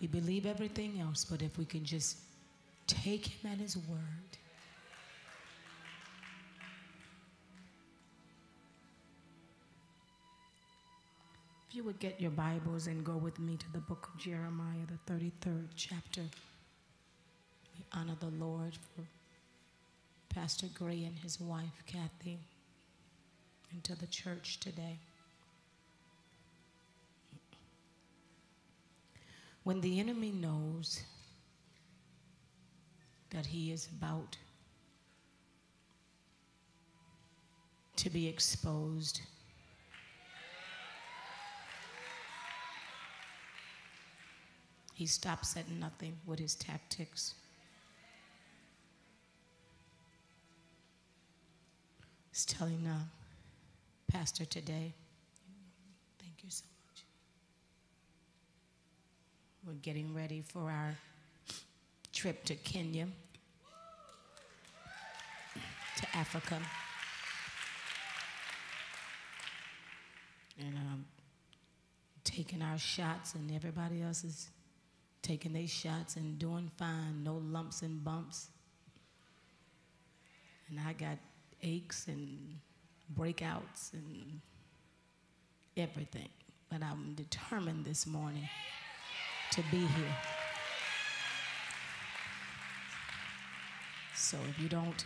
We believe everything else, but if we can just take him at his word. If you would get your Bibles and go with me to the book of Jeremiah, the 33rd chapter. We honor the Lord for Pastor Gray and his wife, Kathy, and to the church today. When the enemy knows that he is about to be exposed, he stops at nothing with his tactics. He's telling uh, Pastor today, thank you so much. We're getting ready for our trip to Kenya, to Africa. And um, taking our shots, and everybody else is taking their shots and doing fine, no lumps and bumps. And I got aches and breakouts and everything. But I'm determined this morning to be here. So if you don't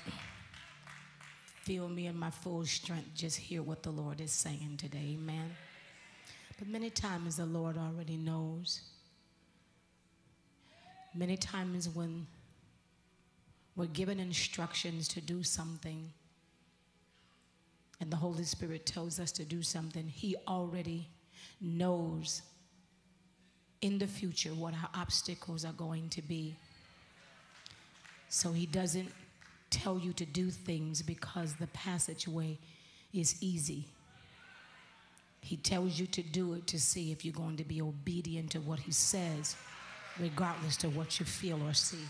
feel me in my full strength, just hear what the Lord is saying today. Amen. But many times the Lord already knows. Many times when we're given instructions to do something, and the Holy Spirit tells us to do something, He already knows in the future what our obstacles are going to be. So He doesn't tell you to do things because the passageway is easy. He tells you to do it to see if you're going to be obedient to what He says, regardless to what you feel or see.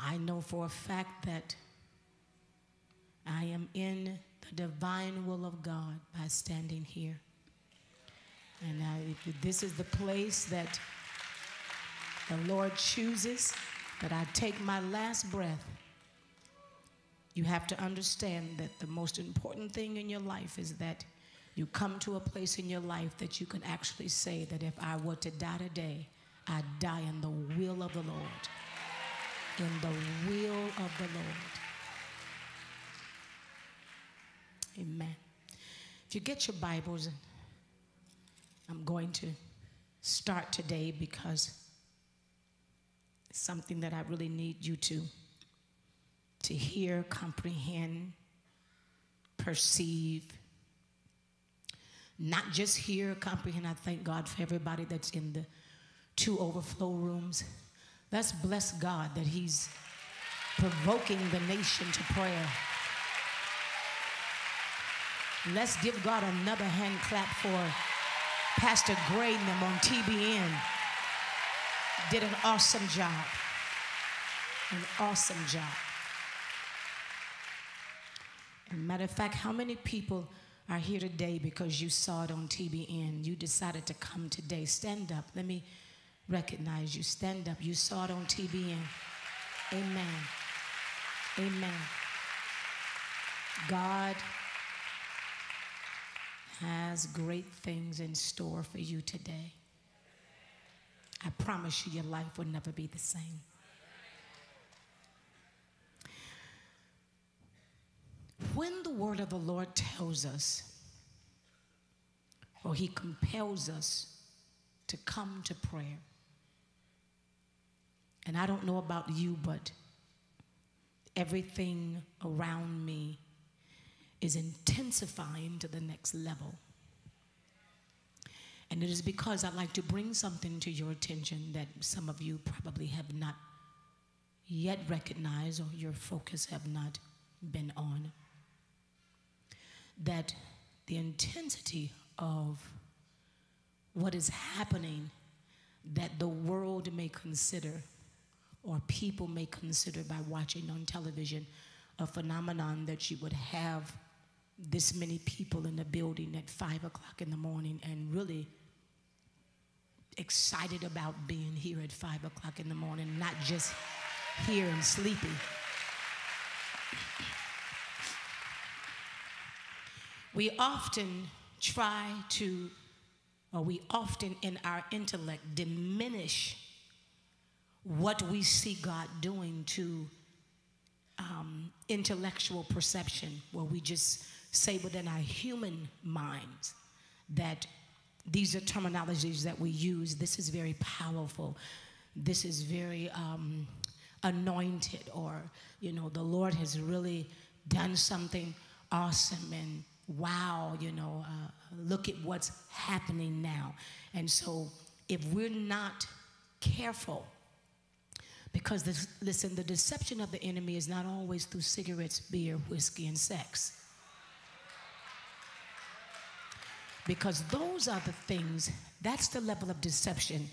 I know for a fact that I am in the divine will of God by standing here. And I, this is the place that the Lord chooses that I take my last breath. You have to understand that the most important thing in your life is that you come to a place in your life that you can actually say that if I were to die today, I die in the will of the Lord. In the will of the Lord. Amen. If you get your Bibles, I'm going to start today because it's something that I really need you to to hear, comprehend, perceive. Not just hear, comprehend. I thank God for everybody that's in the two overflow rooms. Let's bless God that He's provoking the nation to prayer. Let's give God another hand clap for Pastor Gray and them on TBN. Did an awesome job. An awesome job. And matter of fact, how many people are here today because you saw it on TBN? You decided to come today. Stand up. Let me recognize you. Stand up. You saw it on TBN. Amen. Amen. God has great things in store for you today. I promise you, your life will never be the same. When the word of the Lord tells us, or he compels us to come to prayer, and I don't know about you, but everything around me is intensifying to the next level. And it is because I'd like to bring something to your attention that some of you probably have not yet recognized or your focus have not been on. That the intensity of what is happening that the world may consider or people may consider by watching on television a phenomenon that you would have this many people in the building at five o'clock in the morning and really excited about being here at five o'clock in the morning, not just here and sleepy. We often try to, or we often in our intellect diminish what we see God doing to um, intellectual perception, where we just say within our human minds that these are terminologies that we use. This is very powerful. This is very um, anointed, or, you know, the Lord has really done something awesome and wow, you know, uh, look at what's happening now. And so if we're not careful, because this, listen, the deception of the enemy is not always through cigarettes, beer, whiskey, and sex. Because those are the things, that's the level of deception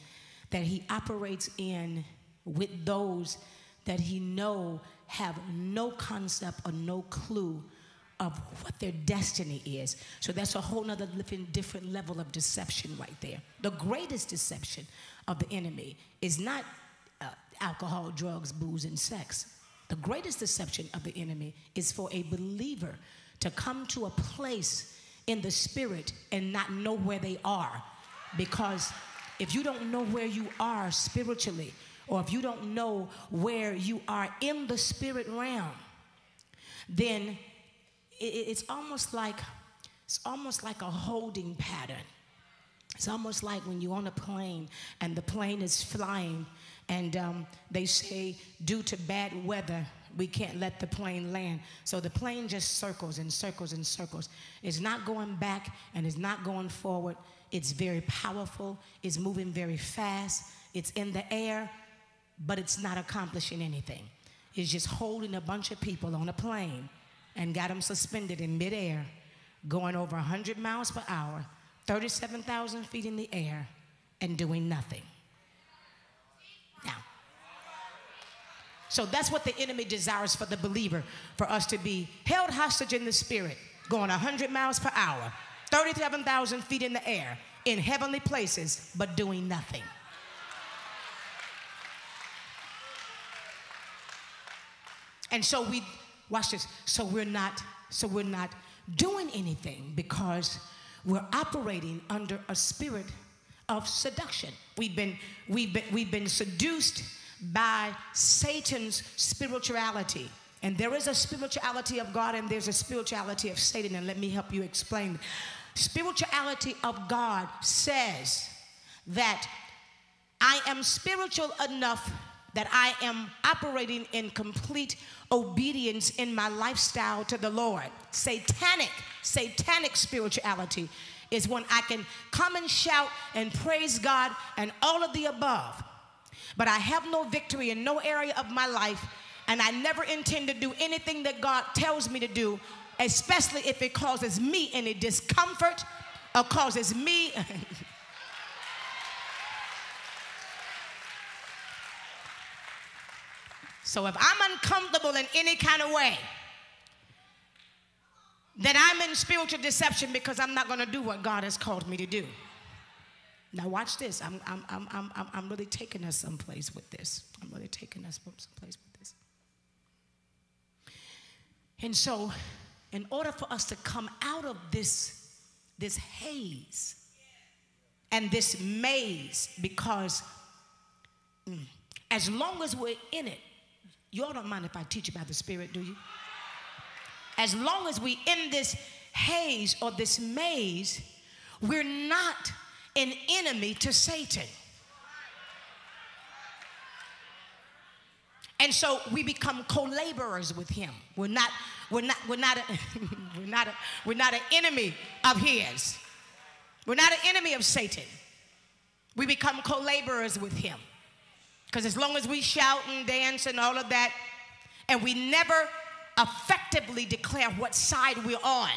that he operates in with those that he know have no concept or no clue of what their destiny is. So that's a whole nother different level of deception right there. The greatest deception of the enemy is not uh, alcohol, drugs, booze, and sex. The greatest deception of the enemy is for a believer to come to a place in the spirit and not know where they are. Because if you don't know where you are spiritually, or if you don't know where you are in the spirit realm, then it's almost like it's almost like a holding pattern. It's almost like when you're on a plane and the plane is flying and um, they say, due to bad weather, we can't let the plane land. So the plane just circles and circles and circles. It's not going back and it's not going forward. It's very powerful, it's moving very fast, it's in the air, but it's not accomplishing anything. It's just holding a bunch of people on a plane and got them suspended in midair, going over 100 miles per hour, 37,000 feet in the air, and doing nothing. So that's what the enemy desires for the believer, for us to be held hostage in the spirit, going 100 miles per hour, 37,000 feet in the air, in heavenly places, but doing nothing. And so we watch this. So we're not, so we're not doing anything because we're operating under a spirit of seduction. We've been, we've been, we've been seduced by Satan's spirituality. And there is a spirituality of God and there's a spirituality of Satan. And let me help you explain. Spirituality of God says that I am spiritual enough that I am operating in complete obedience in my lifestyle to the Lord. Satanic, satanic spirituality is when I can come and shout and praise God and all of the above. But I have no victory in no area of my life, and I never intend to do anything that God tells me to do, especially if it causes me any discomfort or causes me. So if I'm uncomfortable in any kind of way, then I'm in spiritual deception because I'm not going to do what God has called me to do. Now, watch this. I'm, I'm, I'm, I'm, I'm really taking us someplace with this. I'm really taking us someplace with this. And so, in order for us to come out of this, this haze and this maze, because mm, as long as we're in it, Y'all don't mind if I teach about the Spirit, do you? As long as we in this haze or this maze, we're not an enemy to Satan. And so we become co-laborers with him. We're not, we're not, we're not, a, we're not, a, we're not an enemy of his. We're not an enemy of Satan. We become co-laborers with him. Because as long as we shout and dance and all of that, and we never effectively declare what side we're on.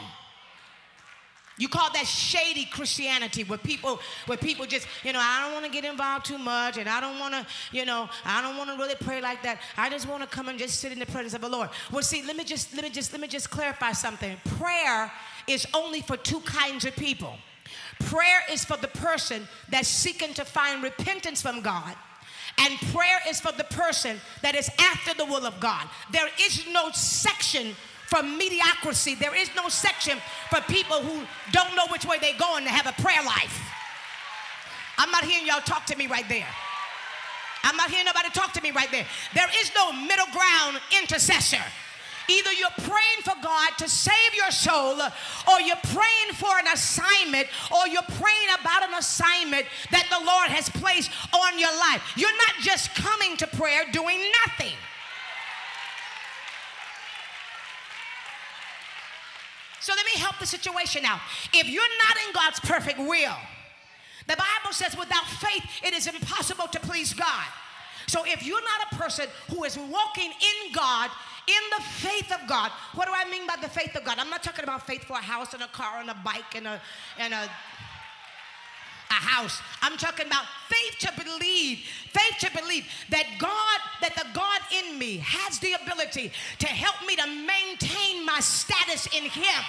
You call that shady Christianity where people where people just, you know, I don't want to get involved too much and I don't want to, you know, I don't want to really pray like that. I just want to come and just sit in the presence of the Lord. Well, see, let me just let me just let me just clarify something. Prayer is only for two kinds of people. Prayer is for the person that's seeking to find repentance from God. And prayer is for the person that is after the will of God. There is no section for mediocrity. There is no section for people who don't know which way they're going to have a prayer life. I'm not hearing y'all talk to me right there. I'm not hearing nobody talk to me right there. There is no middle ground intercessor. Either you're praying for God to save your soul, or you're praying for an assignment, or you're praying about an assignment that the Lord has placed on your life. You're not just coming to prayer doing nothing. So let me help the situation out. If you're not in God's perfect will, the Bible says without faith it is impossible to please God. So if you're not a person who is walking in God, in the faith of God, what do I mean by the faith of God? I'm not talking about faith for a house and a car and a bike and a and a a house. I'm talking about faith to believe, faith to believe that God, that the God in me has the ability to help me to maintain my status in Him.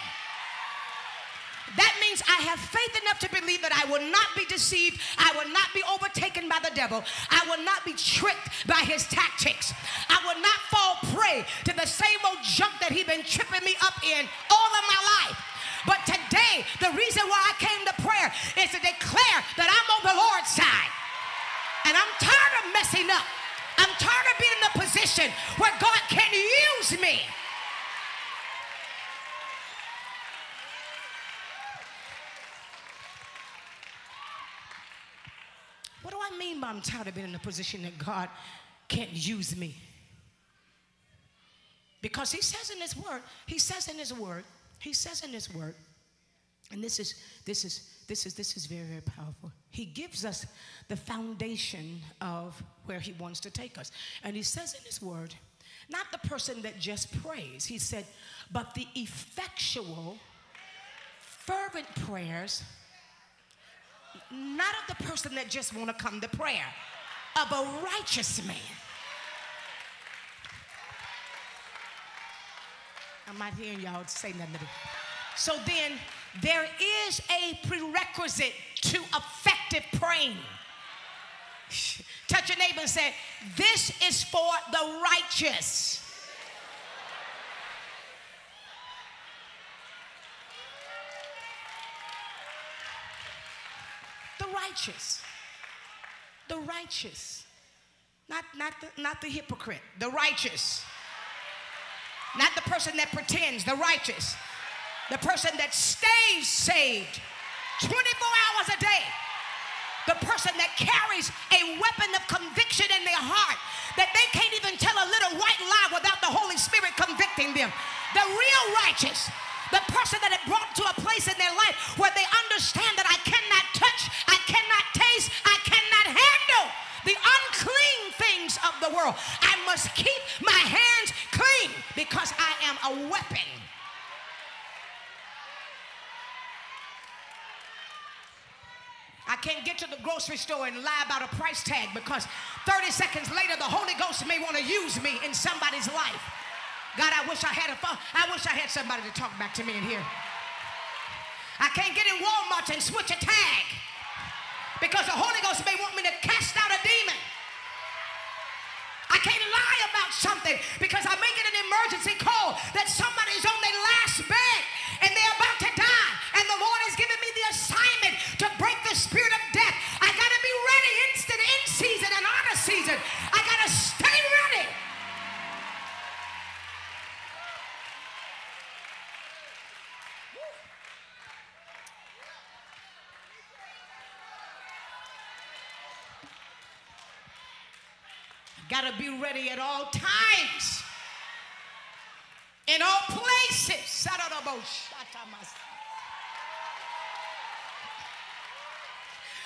That means I have faith enough to believe that I will not be deceived. I will not be overtaken by the devil. I will not be tricked by his tactics. I will not fall prey to the same old junk that he's been tripping me up in all of my life. But today, the reason why I came to prayer is to declare that I'm on the Lord's side. And I'm tired of messing up. I'm tired of being in a position where God can use me. What do I mean by I'm tired of being in a position that God can't use me? Because he says in his word, he says in his word, he says in his word, and this is this is this is this is very very powerful. He gives us the foundation of where he wants to take us. And he says in his word, not the person that just prays. He said, but the effectual fervent prayers not of the person that just want to come to prayer, of a righteous man. I'm not hearing y'all say nothing. So then, there is a prerequisite to effective praying. Touch your neighbor and say, This is for the righteous. The righteous. The righteous. Not, not, the, not the hypocrite, the righteous. Not the person that pretends, the righteous. The person that stays saved 24 hours a day. The person that carries a weapon of conviction in their heart that they can't even tell a little white lie without the Holy Spirit convicting them. The real righteous the person that it brought to a place in their life where they understand that I cannot the unclean things of the world. I must keep my hands clean because I am a weapon. I can't get to the grocery store and lie about a price tag because 30 seconds later the Holy Ghost may want to use me in somebody's life. God, I wish I had a. I wish I had somebody to talk back to me in here. I can't get in Walmart and switch a tag because the Holy Ghost may want me to cast out a demon. I can't lie about something because I make it an emergency call that somebody's on their last bed and they're about to die, and the Lord has given me the assignment to break the spirit of death. I got to be ready instant, in season, and out of season. I got to stay ready. Got to be ready at all times, in all places.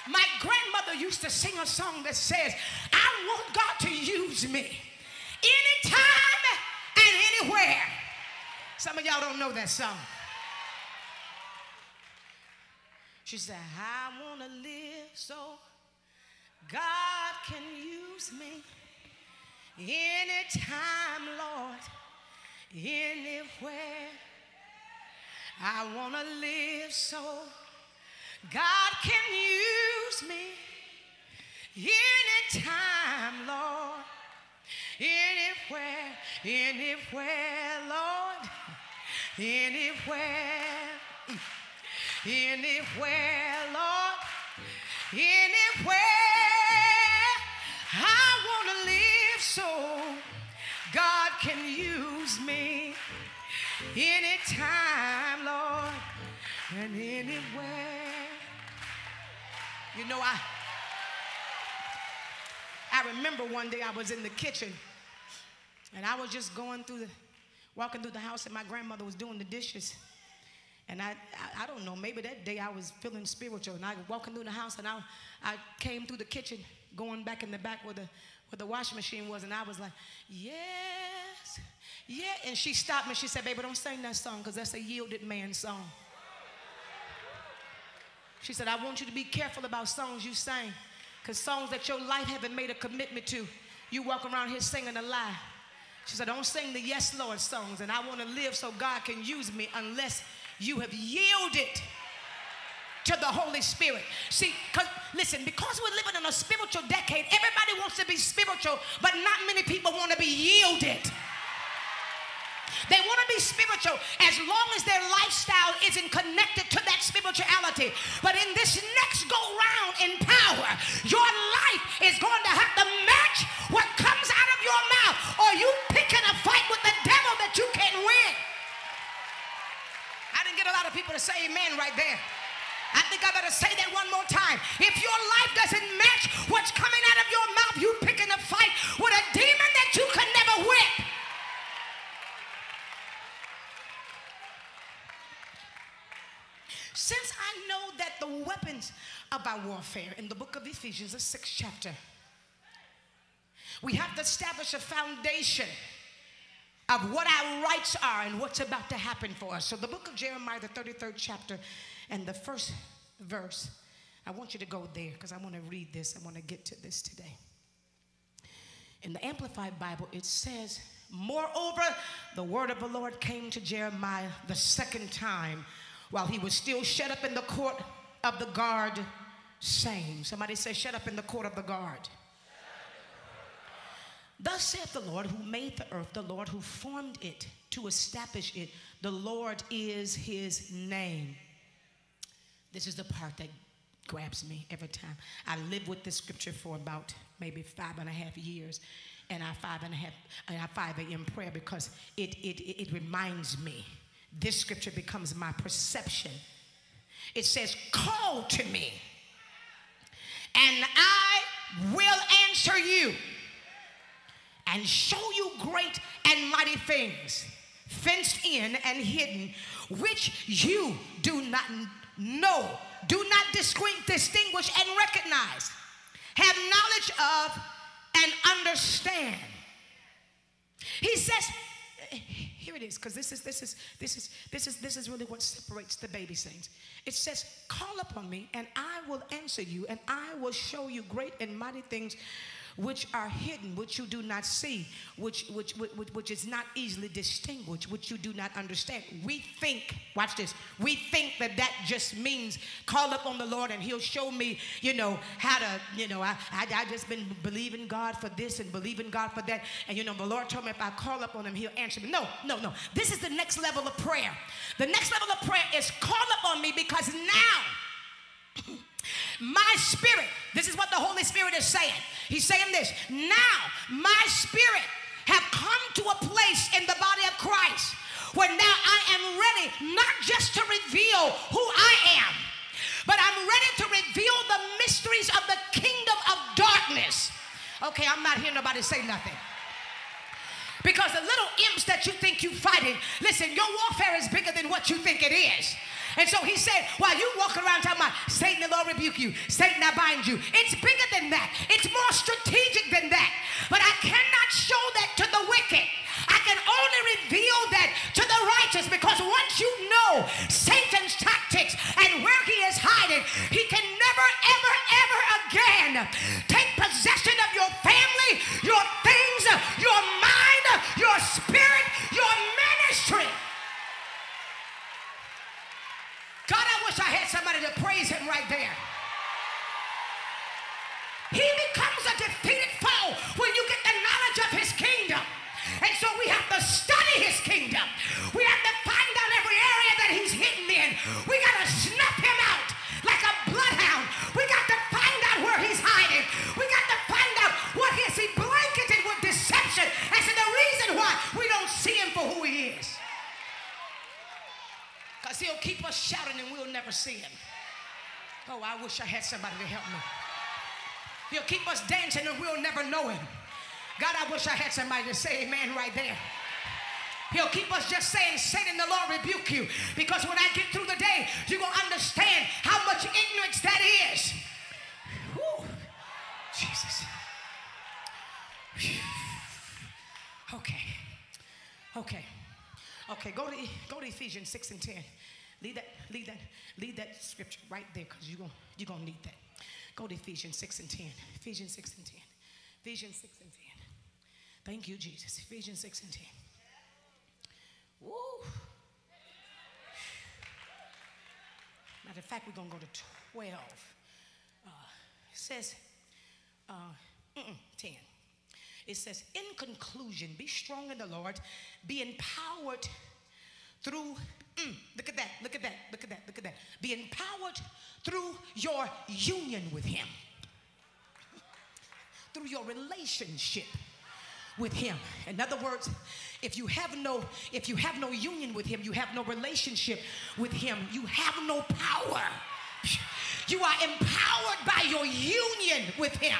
My grandmother used to sing a song that says, I want God to use me anytime and anywhere. Some of y'all don't know that song. She said, I want to live so God can use me. Anytime, Lord, anywhere. I want to live so God can use me anytime, Lord. Anywhere, anywhere, Lord. Anywhere, anywhere, Lord. Anywhere. So God can use me anytime, Lord, and anywhere. You know, I I remember one day I was in the kitchen and I was just going through the walking through the house and my grandmother was doing the dishes. And I, I, I, don't know, maybe that day I was feeling spiritual and I was walking through the house and I, I came through the kitchen going back in the back where the, where the washing machine was and I was like, yes, yeah. And she stopped me. She said, baby, don't sing that song because that's a yielded man song. She said, I want you to be careful about songs you sing because songs that your life haven't made a commitment to, you walk around here singing a lie. She said, Don't sing the Yes Lord songs, and I want to live so God can use me unless you have yielded to the Holy Spirit. See, because listen, because we're living in a spiritual decade, everybody wants to be spiritual, but not many people want to be yielded. They want to be spiritual as long as their lifestyle isn't connected to that spirituality. But in this next go round in power, your life is going to have to match what comes out of your mouth, or you picking a fight with the devil that you can't win. I didn't get a lot of people to say amen right there. I think I better say that one more time. If your life doesn't match what's coming out of your mouth, you picking a fight with a demon that you could never whip. Since I know that the weapons of our warfare in the book of Ephesians, the sixth chapter, we have to establish a foundation of what our rights are and what's about to happen for us. So, the book of Jeremiah, the 33rd chapter, and the first verse, I want you to go there because I want to read this. I want to get to this today. In the Amplified Bible, it says, Moreover, the word of the Lord came to Jeremiah the second time while he was still shut up in the court of the guard, saying, Somebody say, Shut up in the court of the guard. Thus saith the Lord who made the earth, the Lord who formed it to establish it. The Lord is his name. This is the part that grabs me every time. I lived with this scripture for about maybe five and a half years. And I five and a half, and I five a.m. prayer because it, it, it reminds me this scripture becomes my perception. It says, Call to me, and I will answer you and show you great and mighty things, fenced in and hidden, which you do not know, do not distinguish and recognize, have knowledge of, and understand. He says, here it is, because this is this is this is this is this is really what separates the baby saints. It says, "Call upon me, and I will answer you, and I will show you great and mighty things which are hidden, which you do not see, which, which, which, which is not easily distinguished, which you do not understand. We think, watch this, we think that that just means call up on the Lord and he'll show me, you know, how to, you know, I, I, I just been believing God for this and believing God for that. And, you know, the Lord told me if I call up on him, he'll answer me. No, no, no. This is the next level of prayer. The next level of prayer is call up on me because now, my spirit, this is what the Holy Spirit is saying. He's saying this now, my spirit have come to a place in the body of Christ where now I am ready not just to reveal who I am, but I'm ready to reveal the mysteries of the kingdom of darkness. Okay, I'm not hearing nobody say nothing. Because the little imps that you think you're fighting, listen, your warfare is bigger than what you think it is. And so he said, while you walk around talking about Satan, the Lord rebuke you, Satan, I bind you. It's bigger than that. It's more strategic than that. But I cannot show that to the wicked. I can only reveal that to the righteous because once you know Satan's tactics and where he is hiding, he can never, ever, ever again take possession of your family, your things, your mind, your spirit, your ministry. God, I wish I had somebody to praise him right there. He becomes a defeated foe when you get the knowledge of his kingdom. And so we have to study his kingdom. We have to find out every area that he's hidden in. We got to snuff him out like a bloodhound. We got to find out where he's hiding. We got to find out what is he blanketed with deception as to the reason why we don't see him for who he is. Because he'll keep us shouting and we'll never see him. Oh, I wish I had somebody to help me. He'll keep us dancing and we'll never know him. God, I wish I had somebody to say amen right there. He'll keep us just saying, Satan, the Lord rebuke you. Because when I get through the day, you're going to understand how much ignorance that is. Whew. Jesus. Okay. Okay. Okay, go to, go to Ephesians 6 and 10. Leave that, leave that, leave that scripture right there because you're going you're gonna need that. Go to Ephesians 6 and 10. Ephesians 6 and 10. Ephesians 6 and 10. Thank you, Jesus. Ephesians 6 and 10. Woo. Matter of fact, we're going to go to 12. Uh, it says, uh, 10. It says, in conclusion, be strong in the Lord, be empowered through, mm, look at that, look at that, look at that, look at that. Be empowered through your union with Him, through your relationship with him. In other words if you have no if you have no union with him you have no relationship with him you have no power. You are empowered by your union with him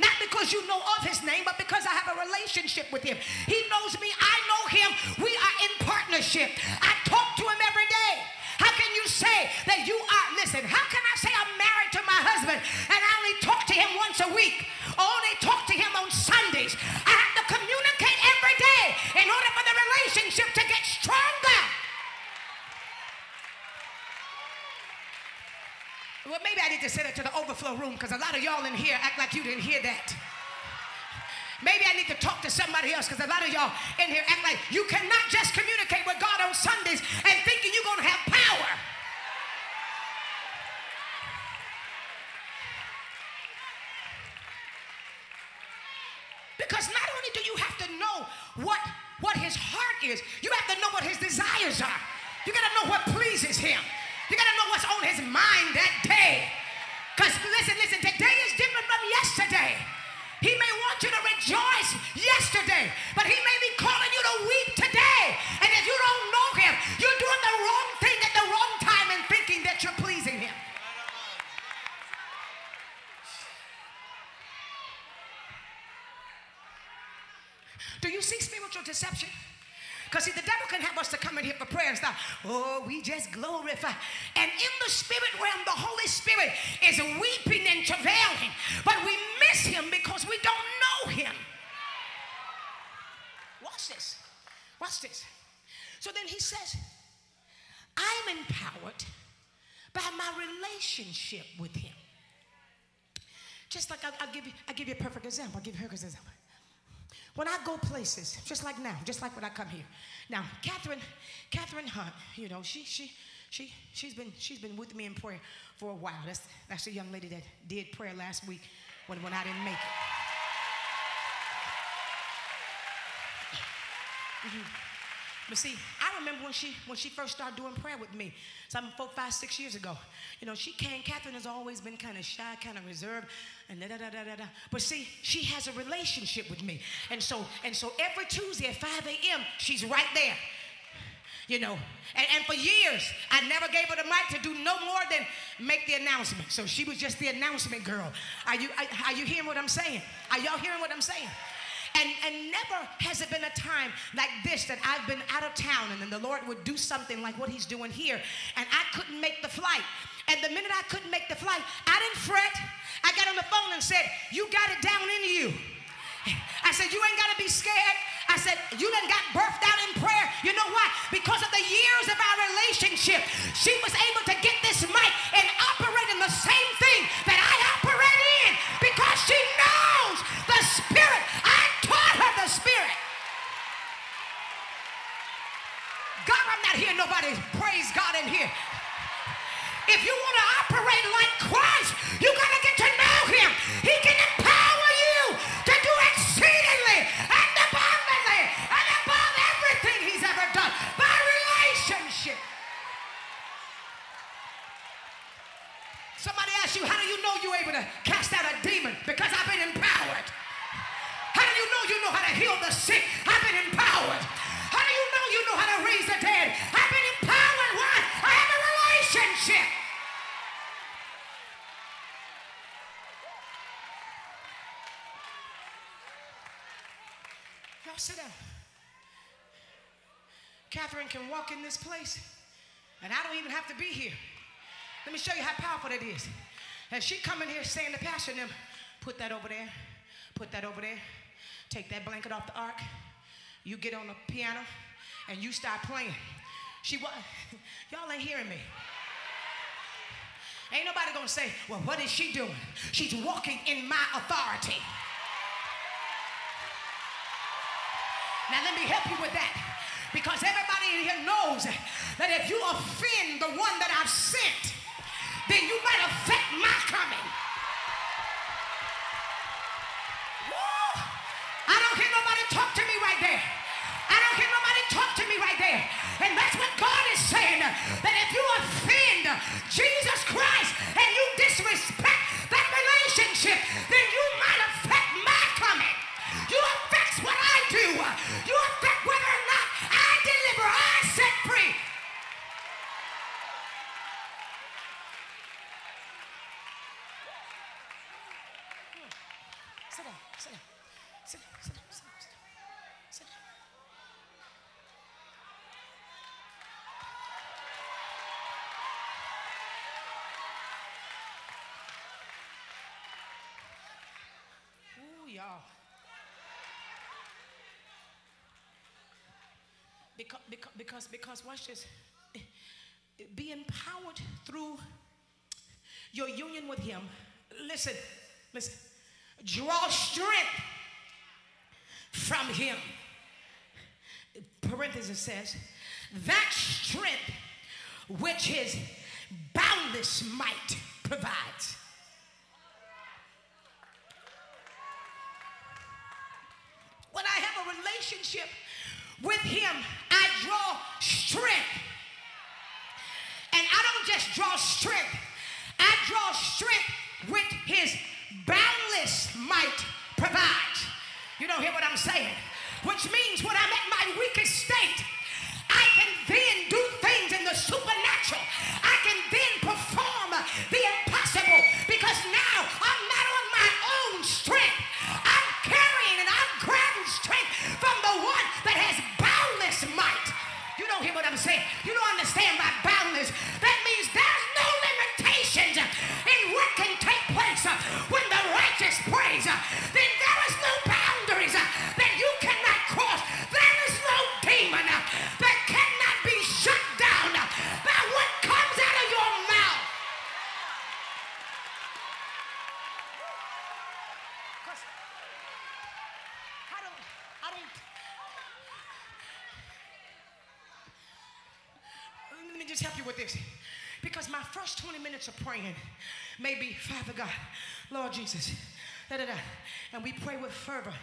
not because you know of his name, but because I have a relationship with him. He knows me, I know him. We are in partnership. I talk to him every day. How can you say that you are, listen, how can I say I'm married to my husband and I only talk to him once a week? Or only talk to him on Sundays? I have to communicate every day in order for the relationship to get stronger. Well, maybe I need to send it to the overflow room because a lot of y'all in here act like you didn't hear that. Maybe I need to talk to somebody else because a lot of y'all in here act like you cannot just communicate with God on Sundays and thinking you're going to have power. Because not only do you have to know what, what his heart is, you have to know what his desires are. You got to know what pleases him. You got to know what's on his mind that day. Because listen, listen, today is different from yesterday. He may want you to rejoice yesterday, but he may be calling you to weep today. And if you don't know him, you're doing the wrong thing at the wrong time and thinking that you're pleasing him. Do you see spiritual deception? Because see, the devil can have us to come in here for prayer and start, oh, we just glorify. And in the spirit realm, the Holy Spirit is weeping and travailing. But we miss him because we don't know him. Watch this. Watch this. So then he says, I'm empowered by my relationship with him. Just like I'll, I'll give you, I'll give you a perfect example. I'll give you a perfect example. When I go places, just like now, just like when I come here. Now, Catherine, Catherine Hunt, you know, she she she she's been she's been with me in prayer for a while. That's that's the young lady that did prayer last week when, when I didn't make it. Mm-hmm. But see, I remember when she when she first started doing prayer with me, some four, five, six years ago. You know, she came. Catherine has always been kind of shy, kind of reserved, and da da da da da. But see, she has a relationship with me, and so and so every Tuesday at 5 a.m. she's right there. You know, and, and for years I never gave her the mic to do no more than make the announcement. So she was just the announcement girl. Are you are, are you hearing what I'm saying? Are y'all hearing what I'm saying? And, and never has it been a time like this that I've been out of town and then the Lord would do something like what He's doing here, and I couldn't make the flight. And the minute I couldn't make the flight, I didn't fret. I got on the phone and said, You got it down in you. I said, You ain't got to be scared. I said, You done got birthed out in prayer. You know why? Because of the years of our relationship, she was able to get this mic and operate in the same thing that I operate in because she knows the Spirit the Spirit. God, I'm not hearing nobody praise God in here. If you want to operate like Christ, you got to get to know him. He can this place, and I don't even have to be here. Let me show you how powerful that is. And she come in here saying to Pastor them, put that over there, put that over there, take that blanket off the ark, you get on the piano, and you start playing. She what? y'all ain't hearing me. Ain't nobody gonna say, well, what is she doing? She's walking in my authority. Now let me help you with that. Because everybody in here knows that if you offend the one that I've sent, then you might affect my coming. Woo! I don't hear nobody talk to me right there. I don't hear nobody talk to me right there. And that's what God is saying. That if you offend Jesus Christ and you disrespect that relationship, then you might affect my coming. You affect what I do. You affect whether or not I deliver, I set free. Sit down, sit down, sit down, sit down, sit down, sit down, sit down. Ooh, y'all. Because, because, because, watch this. Be empowered through your union with Him. Listen, listen. Draw strength from Him. Parenthesis says, that strength which His boundless might provides. When I have a relationship with Him, I draw strength. And I don't just draw strength, I draw strength with His boundless might provides. You don't hear what I'm saying? Which means when I'm at my weakest state, I can then do things in the supernatural. I can then perform the impossible because now I'm not on just help you with this. Because my first 20 minutes of praying may be, Father God, Lord Jesus, da da da. And we pray with fervor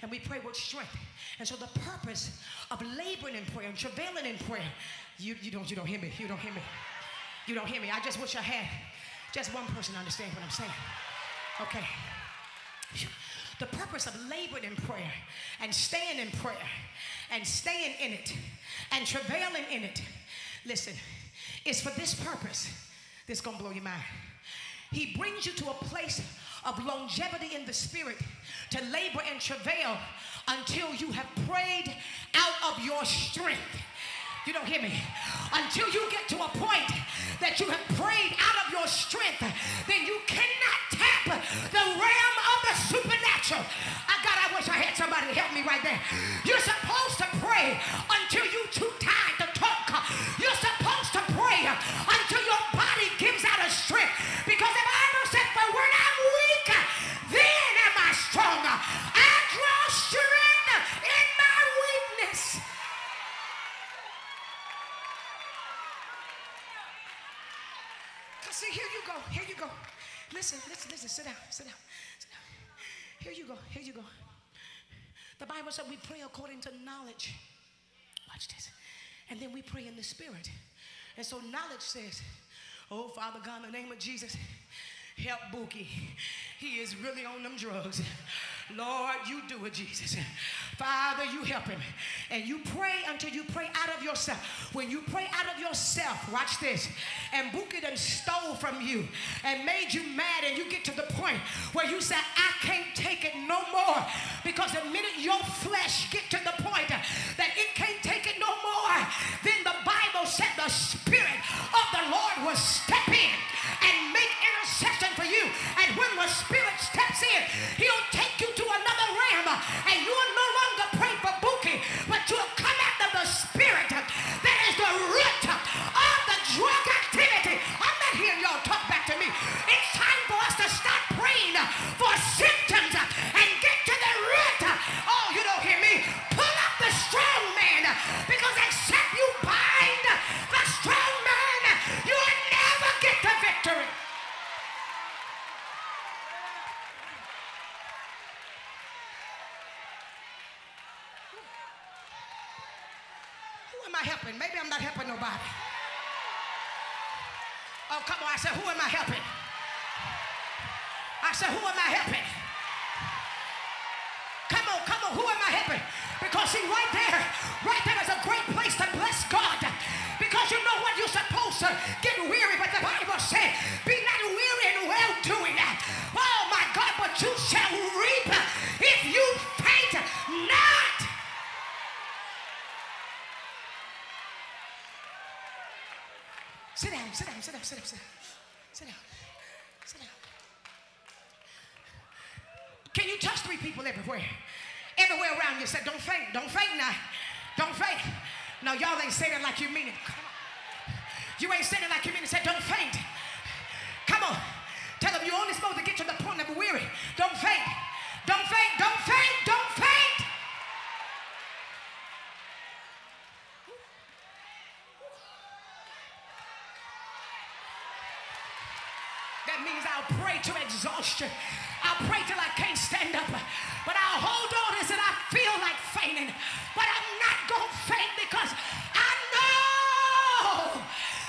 and we pray with strength. And so the purpose of laboring in prayer and travailing in prayer, you, you, don't, you don't hear me. You don't hear me. You don't hear me. I just wish I had just one person understand what I'm saying. Okay. The purpose of laboring in prayer and staying in prayer and staying in it and travailing in it, listen, it's for this purpose. This is gonna blow your mind. He brings you to a place of longevity in the spirit to labor and travail until you have prayed out of your strength. You don't hear me. Until you get to a point that you have prayed out of your strength, then you cannot tap the realm of the supernatural. I God, I wish I had somebody help me right there. You're supposed to pray until you too I in my weakness. See, here you go, here you go. Listen, listen, listen, sit down, sit down, sit down. Here you go, here you go. The Bible said we pray according to knowledge. Watch this. And then we pray in the spirit. And so knowledge says, Oh, Father God, in the name of Jesus, help Bookie. He is really on them drugs. Lord, you do it, Jesus. Father, you help him. And you pray until you pray out of yourself. When you pray out of yourself, watch this, and Bookie done stole from you and made you mad, and you get to the point where you say, I can't take it no more. Because the minute your flesh get to the point that it can't take it no more, then the Bible said the Spirit of the Lord will step in and make intercession for you. And when the Spirit steps in, he'll take you to another realm and you will no longer pray for Bookie, but you'll come after the Spirit that is the root of the drug activity. I'm not hearing y'all talk back to me. It's time for us to stop praying for symptoms I'm not helping nobody. Oh, come on. I said, who am I helping? I said, who am I helping? Come on, come on, who am I helping? Because see, right there, right there is a great place to bless God. Because you know what you're supposed to get weary, but the Bible said, be not weary in well Sit down, sit down, sit down, sit down, sit down. Sit down. Sit down. Can you touch three people everywhere? Everywhere around you. Say, don't faint, don't faint now. Don't faint. No, y'all ain't saying it like you mean it. Come on. You ain't saying it like you mean it. Say, don't faint. Come on. Tell them you're only supposed to get to the point of weary. Don't faint. Don't faint. Don't faint. Don't faint. That means I'll pray to exhaustion. I'll pray till I can't stand up. But I'll hold on and say I feel like fainting. But I'm not going to faint because I know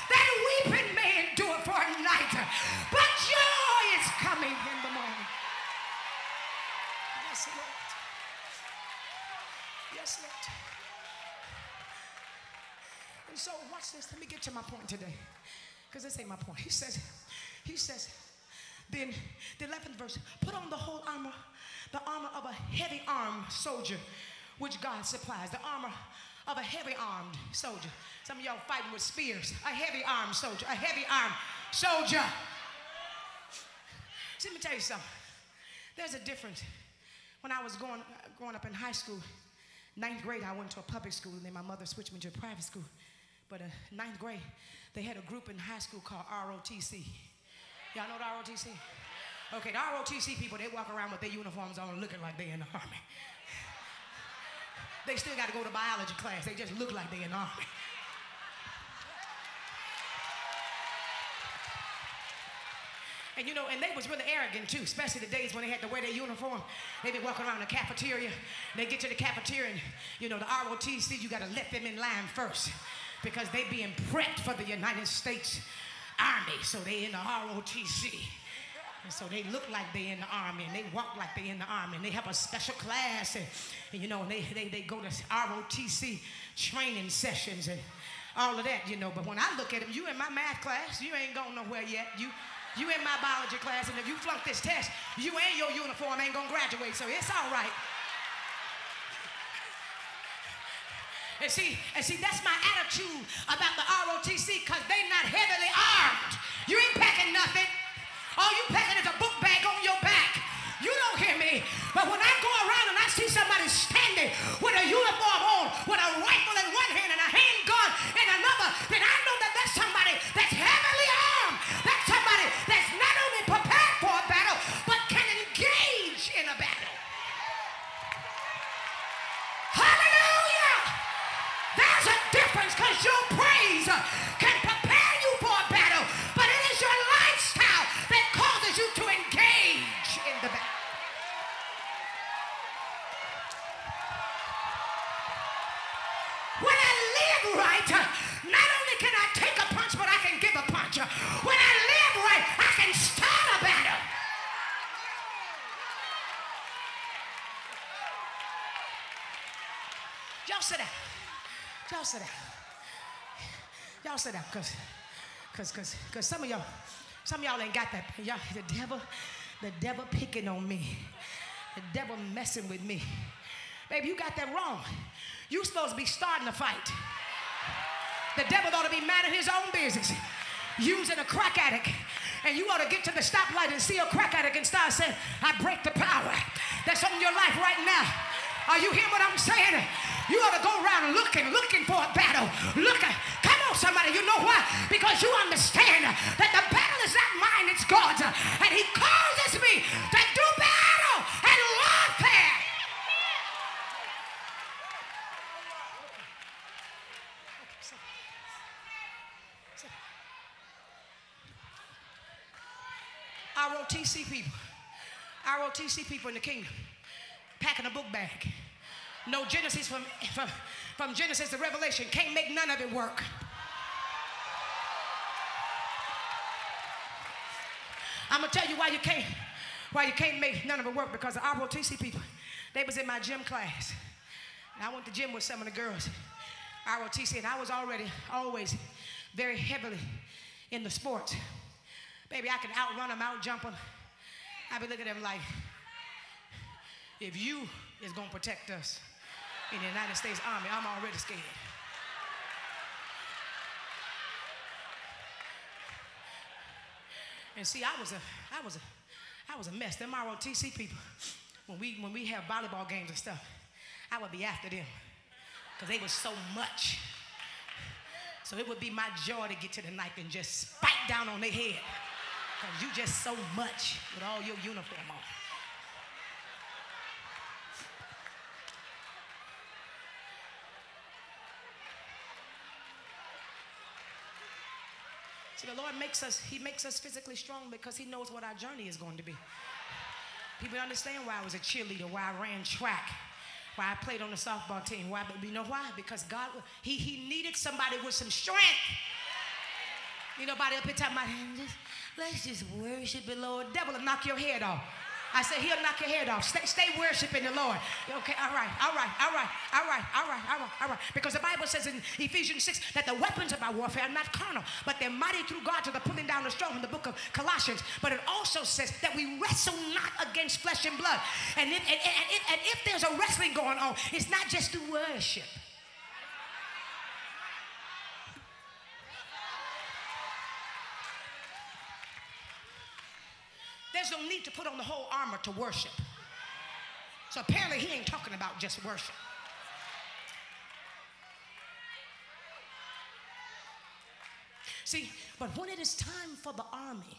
that weeping may endure for a night. But joy is coming in the morning. Yes, Lord. Yes, Lord. And so watch this. Let me get to my point today. Because this ain't my point. He says, he says, then the 11th verse, put on the whole armor, the armor of a heavy armed soldier, which God supplies. The armor of a heavy armed soldier. Some of y'all fighting with spears. A heavy armed soldier. A heavy armed soldier. Let me tell you something. There's a difference. When I was going, growing up in high school, ninth grade, I went to a public school, and then my mother switched me to a private school. But uh, ninth grade, they had a group in high school called ROTC. Y'all know the ROTC? Okay, the ROTC people, they walk around with their uniforms on looking like they in the army. They still got to go to biology class. They just look like they in the army. And you know, and they was really arrogant too, especially the days when they had to wear their uniform. They be walking around the cafeteria. They get to the cafeteria and, you know, the ROTC, you got to let them in line first because they being prepped for the United States Army. So they in the ROTC. And so they look like they in the army and they walk like they in the army and they have a special class and, and you know, and they, they, they go to ROTC training sessions and all of that, you know. But when I look at them, you in my math class, you ain't going nowhere yet. You you in my biology class, and if you flunk this test, you and your uniform ain't gonna graduate, so it's all right. And see, and see, that's my attitude about the ROTC, because they not heavily armed. You ain't packing nothing. All you packing is a book bag on your back. You don't hear me. But when I go around and I see somebody standing with a uniform on, with a rifle in one hand and a handgun in another, then I know that that's somebody Y'all sit down. Y'all sit down. Y'all sit down, cause, cause, cause, cause some of y'all, some of y'all ain't got that. Y'all, the devil, the devil picking on me. The devil messing with me. Baby, you got that wrong. You supposed to be starting a fight. The devil ought to be mad at his own business. Using a crack addict. And you ought to get to the stoplight and see a crack addict and start saying, I break the power that's on your life right now. Are you hearing what I'm saying? You ought to go around looking, looking for a battle. Look come on, somebody. You know why? Because you understand that the battle is not mine, it's God's. And He causes me to do battle and warfare. ROTC people, ROTC people in the kingdom, packing a book bag. No Genesis from, from, from Genesis to Revelation. Can't make none of it work. I'm gonna tell you why you can't, why you can't make none of it work because the ROTC people, they was in my gym class. And I went to gym with some of the girls, ROTC, and I was already always very heavily in the sports. Baby, I can outrun them, outjump them. I be looking at them like, if you is gonna protect us in the United States Army, I'm already scared. And see, I was a, I was a, I was a mess. Them ROTC people, when we when we have volleyball games and stuff, I would be after them because they was so much. So it would be my joy to get to the knife and just spike down on their head. Because you just so much with all your uniform on. The Lord makes us, He makes us physically strong because He knows what our journey is going to be. People understand why I was a cheerleader, why I ran track, why I played on the softball team. Why? But you know why? Because God, He, he needed somebody with some strength. You nobody up here talking about, let's just worship the Lord. Devil will knock your head off. I said, he'll knock your head off. Stay, stay worshiping the Lord. Okay, all right, all right, all right, all right, all right, all right, all right. Because the Bible says in Ephesians 6 that the weapons of our warfare are not carnal, but they're mighty through God to the pulling down the strong in the book of Colossians. But it also says that we wrestle not against flesh and blood. And if, and, and, and, and if there's a wrestling going on, it's not just through worship. There's no need to put on the whole armor to worship. So apparently, he ain't talking about just worship. See, but when it is time for the army,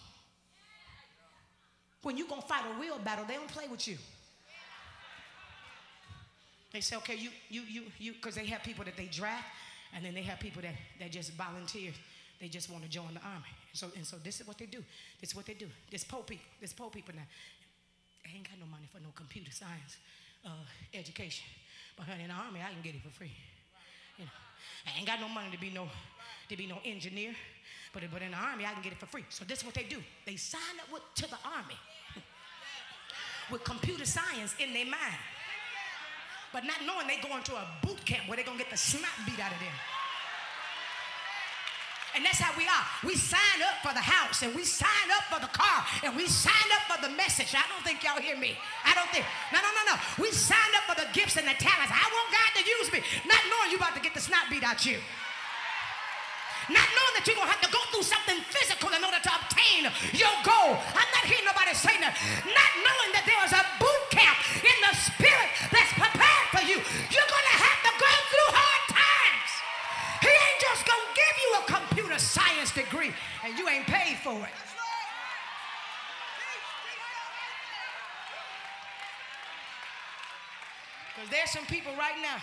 when you're going to fight a real battle, they don't play with you. They say, okay, you, you, you, you, because they have people that they draft, and then they have people that, that just volunteer. They just want to join the army. And so, and so this is what they do. This is what they do. This poor people, this poor people now, they ain't got no money for no computer science uh, education. But honey, in the army, I can get it for free. You know, I ain't got no money to be no, to be no engineer. But, but in the army, I can get it for free. So this is what they do. They sign up with, to the army with computer science in their mind. But not knowing they going to a boot camp where they're going to get the snot beat out of them. And that's how we are. We sign up for the house and we sign up for the car and we sign up for the message. I don't think y'all hear me. I don't think. No, no, no, no. We signed up for the gifts and the talents. I want God to use me, not knowing you about to get the snot beat out you. Not knowing that you're going to have to go through something physical in order to obtain your goal. I'm not hearing nobody say that. Not knowing that there is a boot camp in the spirit that's prepared for you. You're going to have computer science degree and you ain't paid for it. Because there's some people right now,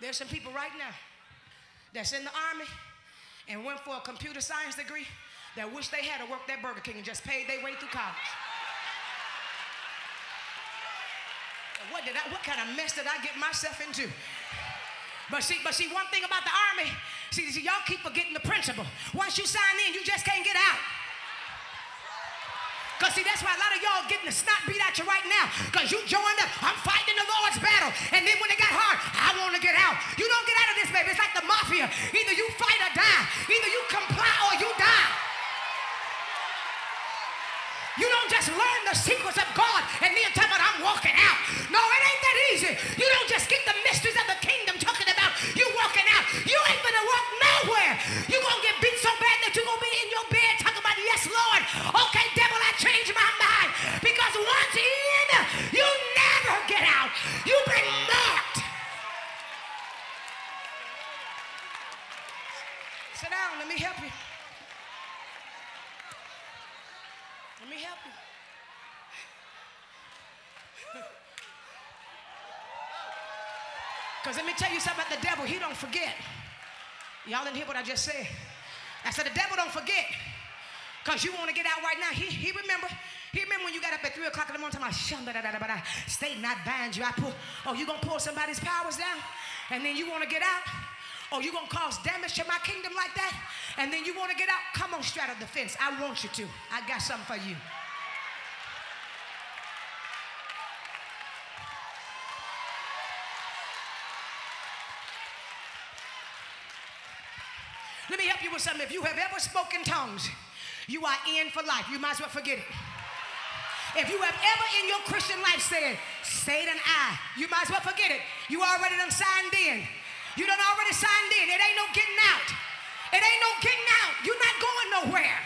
there's some people right now that's in the army and went for a computer science degree that wish they had to work that Burger King and just paid their way through college. What did I, what kind of mess did I get myself into? But see, but see, one thing about the army, see, see, y'all keep forgetting the principle. Once you sign in, you just can't get out. Because see, that's why a lot of y'all getting the snot beat at you right now. Because you joined up. I'm fighting the Lord's battle. And then when it got hard, I want to get out. You don't get out of this, baby. It's like the mafia. Either you fight or die. Either you comply or you die. You don't just learn the secrets of God and then tell me I'm walking out. No, it ain't that easy. You don't just get the mysteries of the kingdom walking out. You ain't gonna walk nowhere. You're gonna get beat so bad that you're gonna be in your bed talking about, yes, Lord. Okay, devil, I changed my mind. Because once in, you never get out. You've been marked. Sit down, let me help you. Let me help you. Because let me tell you something about the devil, he don't forget. Y'all didn't hear what I just said. I said the devil don't forget. Because you want to get out right now. He, he remember. He remember when you got up at 3 o'clock in the morning talking about Satan, I bind you. I pull. Oh, you going to pull somebody's powers down? And then you want to get out? Oh, you going to cause damage to my kingdom like that? And then you want to get out? Come on, straddle the fence. I want you to. I got something for you. Let me help you with something. If you have ever spoken tongues, you are in for life. You might as well forget it. If you have ever in your Christian life said, Satan, I, you might as well forget it. You already done signed in. You done already signed in. It ain't no getting out. It ain't no getting out. You're not going nowhere.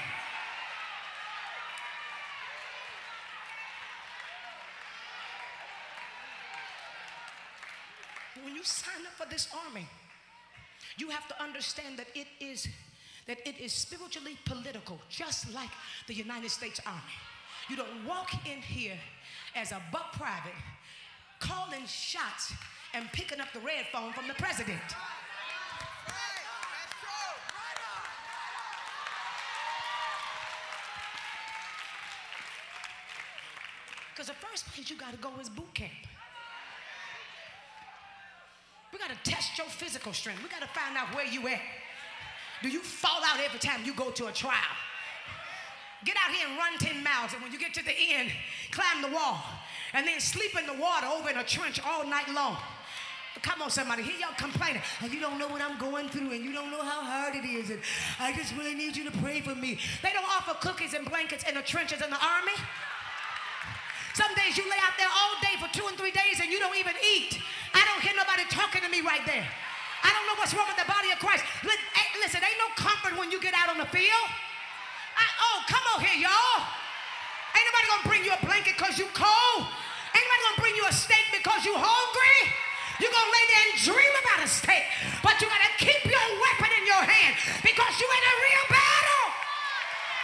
When you sign up for this army, you have to understand that it is that it is spiritually political, just like the United States Army. You don't walk in here as a buck private calling shots and picking up the red phone from the president. Because the first place you got to go is boot camp. Got to test your physical strength. We got to find out where you at. Do you fall out every time you go to a trial? Get out here and run 10 miles, and when you get to the end, climb the wall, and then sleep in the water over in a trench all night long. Come on, somebody, hear y'all complaining. And you don't know what I'm going through, and you don't know how hard it is, and I just really need you to pray for me. They don't offer cookies and blankets in the trenches in the army. Some days you lay out there all day for two and three days and you don't even eat. I don't hear nobody talking to me right there. I don't know what's wrong with the body of Christ. Listen, ain't no comfort when you get out on the field. I, oh, come on here, y'all. Ain't nobody gonna bring you a blanket because you cold. Ain't nobody gonna bring you a steak because you hungry. You're gonna lay there and dream about a steak, but you gotta keep your weapon in your hand because you're in a real battle.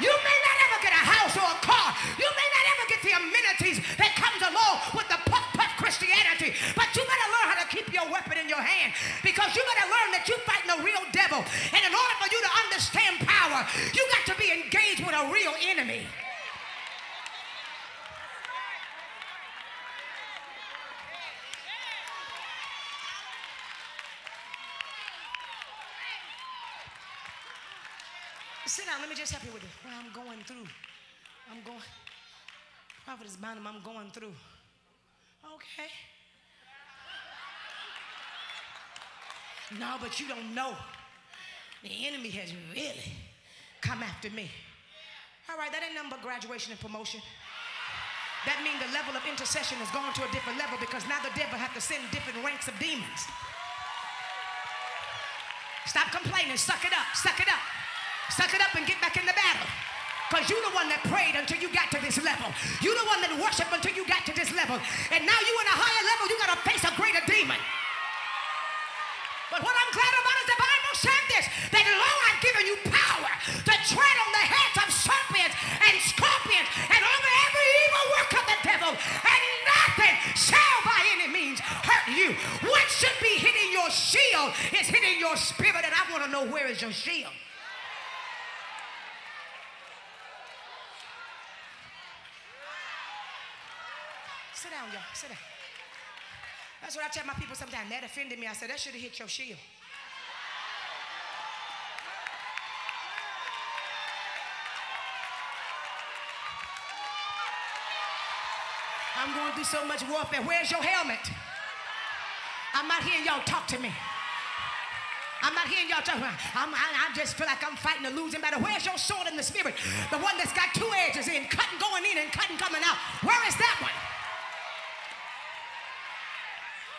You may not ever get a house or a car. You may not ever get the amenities that comes along with the puff puff Christianity, but you better learn how keep your weapon in your hand because you better learn that you're fighting a real devil. And in order for you to understand power, you got to be engaged with a real enemy. Sit down. Let me just help you with it. I'm going through. I'm going. Prophet is bound I'm going through. Okay. No, but you don't know. The enemy has really come after me. All right, that ain't but graduation and promotion. That means the level of intercession has gone to a different level because now the devil have to send different ranks of demons. Stop complaining. Suck it up. Suck it up. Suck it up and get back in the battle. Because you're the one that prayed until you got to this level. You're the one that worshiped until you got to this level. And now you're in a higher level, you got to face a greater demon. But what I'm glad about is the Bible said this that lo, I've given you power to tread on the heads of serpents and scorpions and over every evil work of the devil, and nothing shall by any means hurt you. What should be hitting your shield is hitting your spirit, and I want to know where is your shield. Sit down, y'all. Sit down. That's what I tell my people sometimes. That offended me. I said, that should have hit your shield. I'm going through so much warfare. Where's your helmet? I'm not hearing y'all talk to me. I'm not hearing y'all talking. I'm, I, I just feel like I'm fighting a losing battle. Where's your sword in the spirit? The one that's got two edges in, cutting going in and cutting coming out. Where is that one?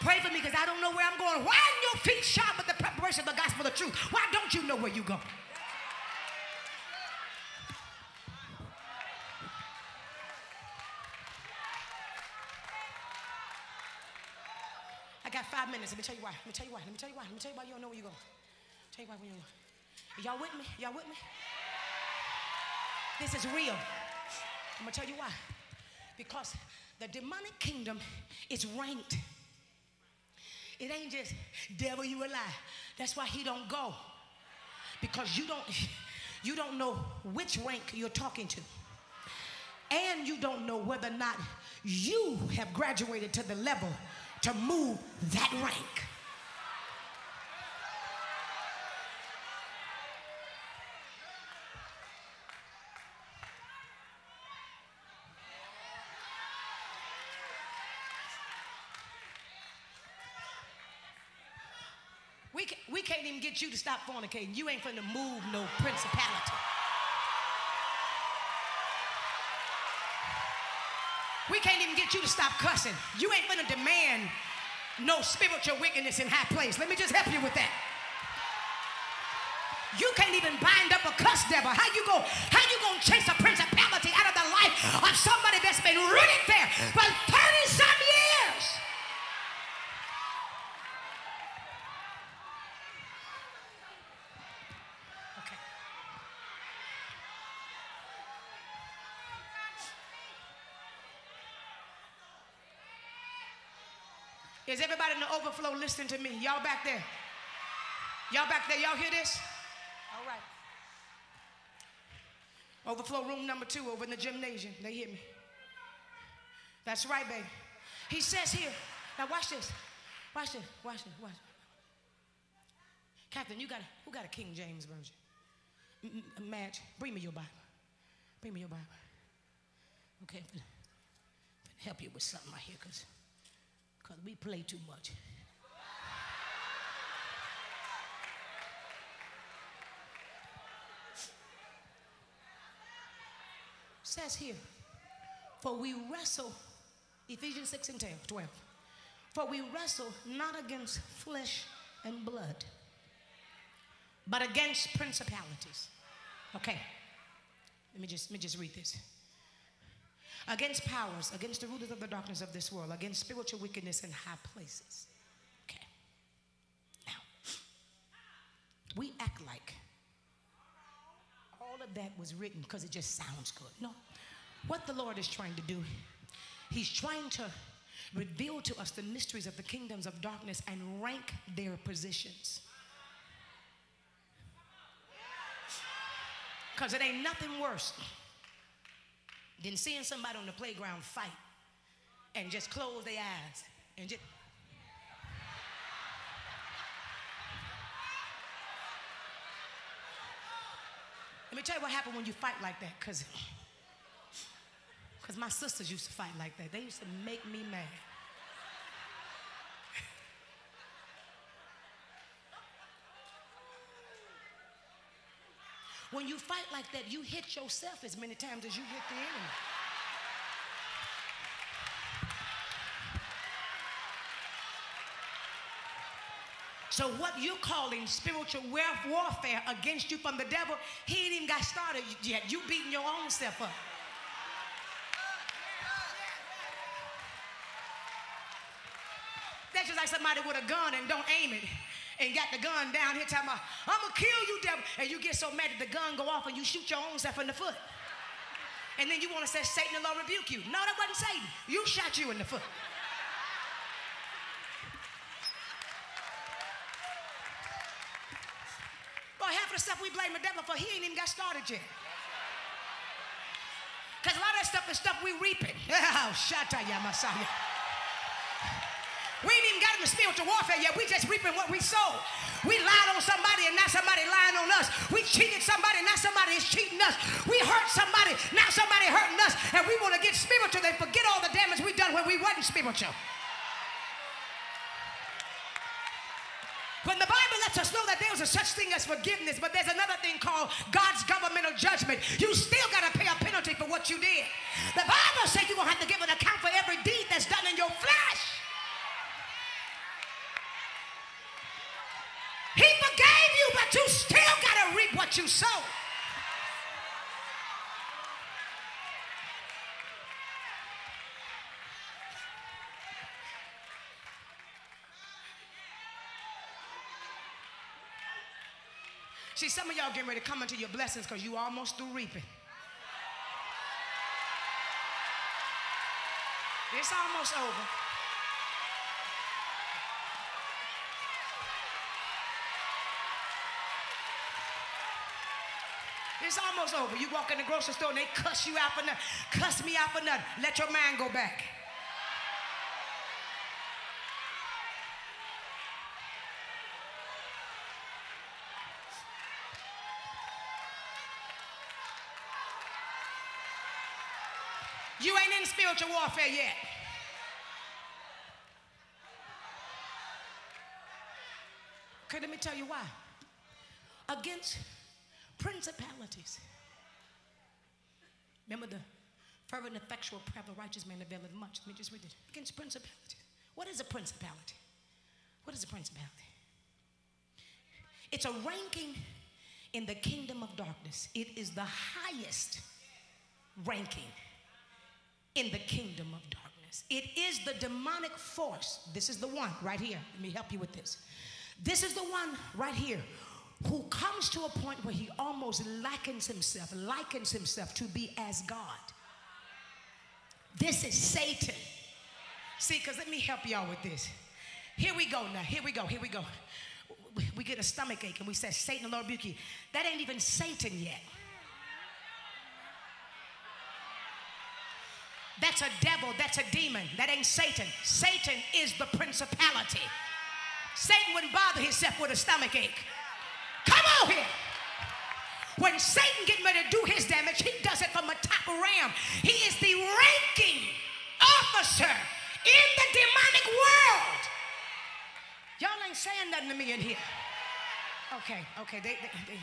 Pray for me because I don't know where I'm going. Why are your feet sharp with the preparation of the gospel of truth? Why don't you know where you go? I got five minutes. Let me tell you why. Let me tell you why. Let me tell you why. Let me tell you why you don't know where you're going. Tell you why you don't know. Y'all with me? Y'all with me? This is real. I'm gonna tell you why. Because the demonic kingdom is ranked. It ain't just devil you a lie. That's why he don't go. Because you don't you don't know which rank you're talking to. And you don't know whether or not you have graduated to the level to move that rank. We, ca- we can't even get you to stop fornicating. You ain't finna move no principality. We can't even get you to stop cussing. You ain't finna demand no spiritual wickedness in high place. Let me just help you with that. You can't even bind up a cuss devil. How you go? How you gonna chase a principality out of the life of somebody that's been rooted there for 30 some years? Okay. Is everybody in the overflow listening to me? Y'all back there? Y'all back there? Y'all hear this? All right. Overflow room number two over in the gymnasium. They hear me. That's right, baby. He says here, now watch this. Watch this. Watch this. Watch this. Captain, you got a, who got a King James version? M- Madge, bring me your Bible. Bring me your Bible. Okay, help you with something right here, cause, cause we play too much. says here, for we wrestle, Ephesians 6 and 10, 12. For we wrestle not against flesh and blood, but against principalities. Okay, let me just, let me just read this. Against powers, against the rulers of the darkness of this world, against spiritual wickedness in high places. Okay. Now, we act like all of that was written because it just sounds good. No. What the Lord is trying to do, He's trying to reveal to us the mysteries of the kingdoms of darkness and rank their positions. Because it ain't nothing worse than seeing somebody on the playground fight and just close their eyes and just. Let me tell you what happened when you fight like that, because because my sisters used to fight like that. They used to make me mad. When you fight like that, you hit yourself as many times as you hit the enemy. So what you're calling spiritual war- warfare against you from the devil, he ain't even got started yet. You beating your own self up. That's just like somebody with a gun and don't aim it and got the gun down here talking about, I'm gonna kill you, devil. And you get so mad that the gun go off and you shoot your own self in the foot. And then you wanna say, Satan, the Lord rebuke you. No, that wasn't Satan. You shot you in the foot. Boy, half of the stuff we blame the devil for, he ain't even got started yet. Because a lot of that stuff is stuff we reaping. Oh, Shataya Messiah. We ain't even got into spiritual warfare yet. We just reaping what we sowed. We lied on somebody and now somebody lying on us. We cheated somebody, and now somebody is cheating us. We hurt somebody, now somebody hurting us. And we want to get spiritual and forget all the damage we done when we wasn't spiritual. When the Bible lets us know that there's a such thing as forgiveness, but there's another thing called God's governmental judgment, you still got to pay a penalty for what you did. The Bible says you're going to have to give an account for every deed that's done in your flesh. He forgave you, but you still got to reap what you sow. See, some of y'all getting ready to come into your blessings because you almost through reaping. It's almost over. It's almost over. You walk in the grocery store and they cuss you out for nothing. Cuss me out for nothing. Let your mind go back. You ain't in spiritual warfare yet. Okay, let me tell you why. Against principalities. Remember the fervent, effectual prayer of a righteous man availeth much. Let me just read it. Against principalities. What is a principality? What is a principality? It's a ranking in the kingdom of darkness. It is the highest ranking in the kingdom of darkness. It is the demonic force. This is the one right here. Let me help you with this. This is the one right here who comes to a point where he almost likens himself, likens himself to be as God. This is Satan. See, because let me help y'all with this. Here we go now. Here we go. Here we go. We get a stomach ache and we say, Satan, the Lord rebuke you. That ain't even Satan yet. That's a devil. That's a demon. That ain't Satan. Satan is the principality. Satan wouldn't bother himself with a stomach ache. Here. When Satan getting ready to do his damage, he does it from a top realm. He is the ranking officer in the demonic world. Y'all ain't saying nothing to me in here. Okay, okay, they, they, they,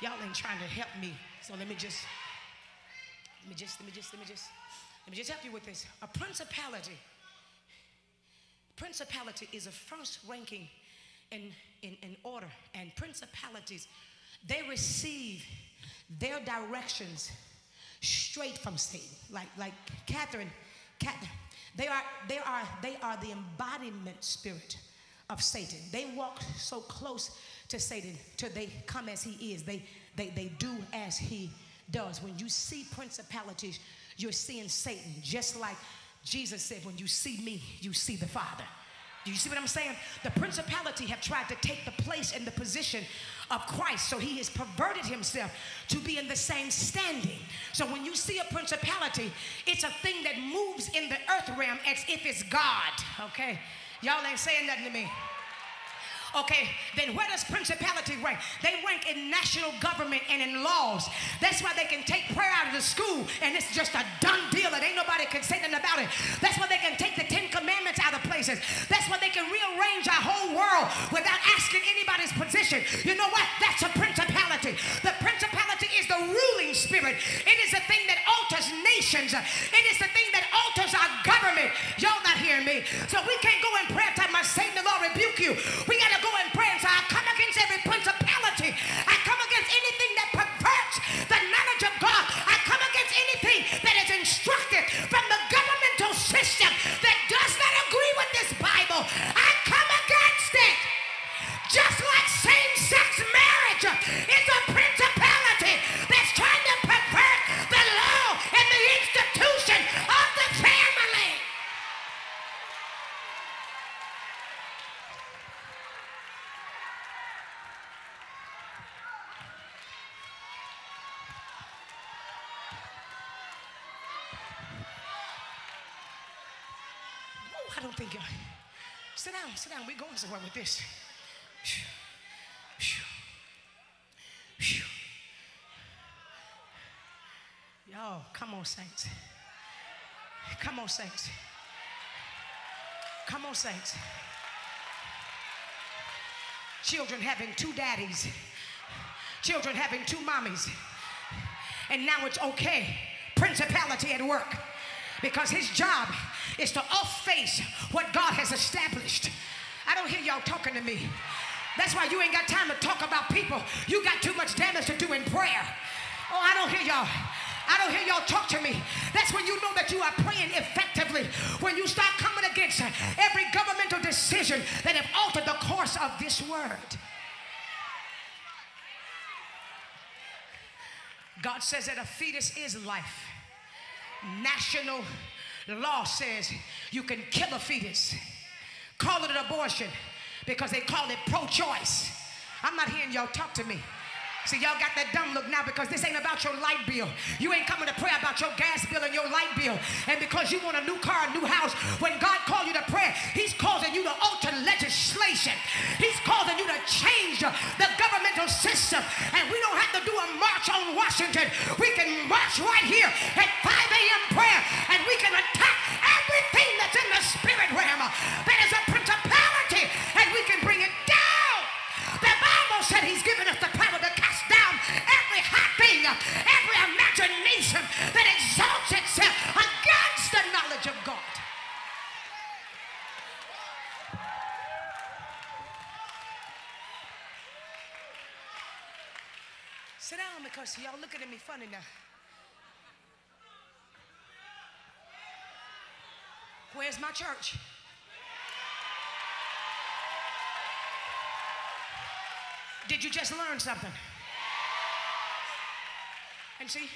y'all ain't trying to help me. So let me just, let me just, let me just, let me just, let me just help you with this. A principality. Principality is a first ranking in, in, in order, and principalities, they receive their directions straight from Satan. Like, like Catherine, Catherine, they are, they are, they are the embodiment spirit of Satan. They walk so close to Satan till they come as he is. They, they, they do as he does. When you see principalities, you're seeing Satan. Just like Jesus said, when you see me, you see the Father. Do you see what I'm saying? The principality have tried to take the place and the position of Christ. So he has perverted himself to be in the same standing. So when you see a principality, it's a thing that moves in the earth realm as if it's God. Okay? Y'all ain't saying nothing to me. Okay, then where does principality rank? They rank in national government and in laws. That's why they can take prayer out of the school and it's just a done deal and ain't nobody can say nothing about it. That's why they can take the Ten Commandments out of places. That's why they can rearrange our whole world without asking anybody's position. You know what? That's a principality. The principality is the ruling spirit. It is the thing that alters nations. It is the thing that alters our government. Y'all not hearing me. So we can't go in prayer time, my Satan, the Lord rebuke you. We got to go and pray and say, I come against every principality. I come against anything that perverts the knowledge of God. I come against anything that is instructed down, sit down. We're going somewhere with this. Y'all, come on, saints. Come on, saints. Come on, saints. children having two daddies, children having two mommies, and now it's okay. Principality at work because his job is to off face what God has established. I don't hear y'all talking to me. That's why you ain't got time to talk about people. You got too much damage to do in prayer. Oh, I don't hear y'all. I don't hear y'all talk to me. That's when you know that you are praying effectively. When you start coming against every governmental decision that have altered the course of this word. God says that a fetus is life. National law says you can kill a fetus. Call it an abortion because they call it pro choice. I'm not hearing y'all talk to me. See, y'all got that dumb look now because this ain't about your light bill. You ain't coming to pray about your gas bill and your light bill. And because you want a new car, a new house, when God called you to prayer, He's causing you to alter legislation. He's causing you to change the governmental system. And we don't have to do a march on Washington. We can march right here at 5 a.m. prayer and we can attack everything that's in the spirit realm that is a principality and we can bring it down. The Bible said He's given us the thing, every imagination that exalts itself against the knowledge of God. Sit down because y'all looking at me funny now. Where's my church? Did you just learn something? And see,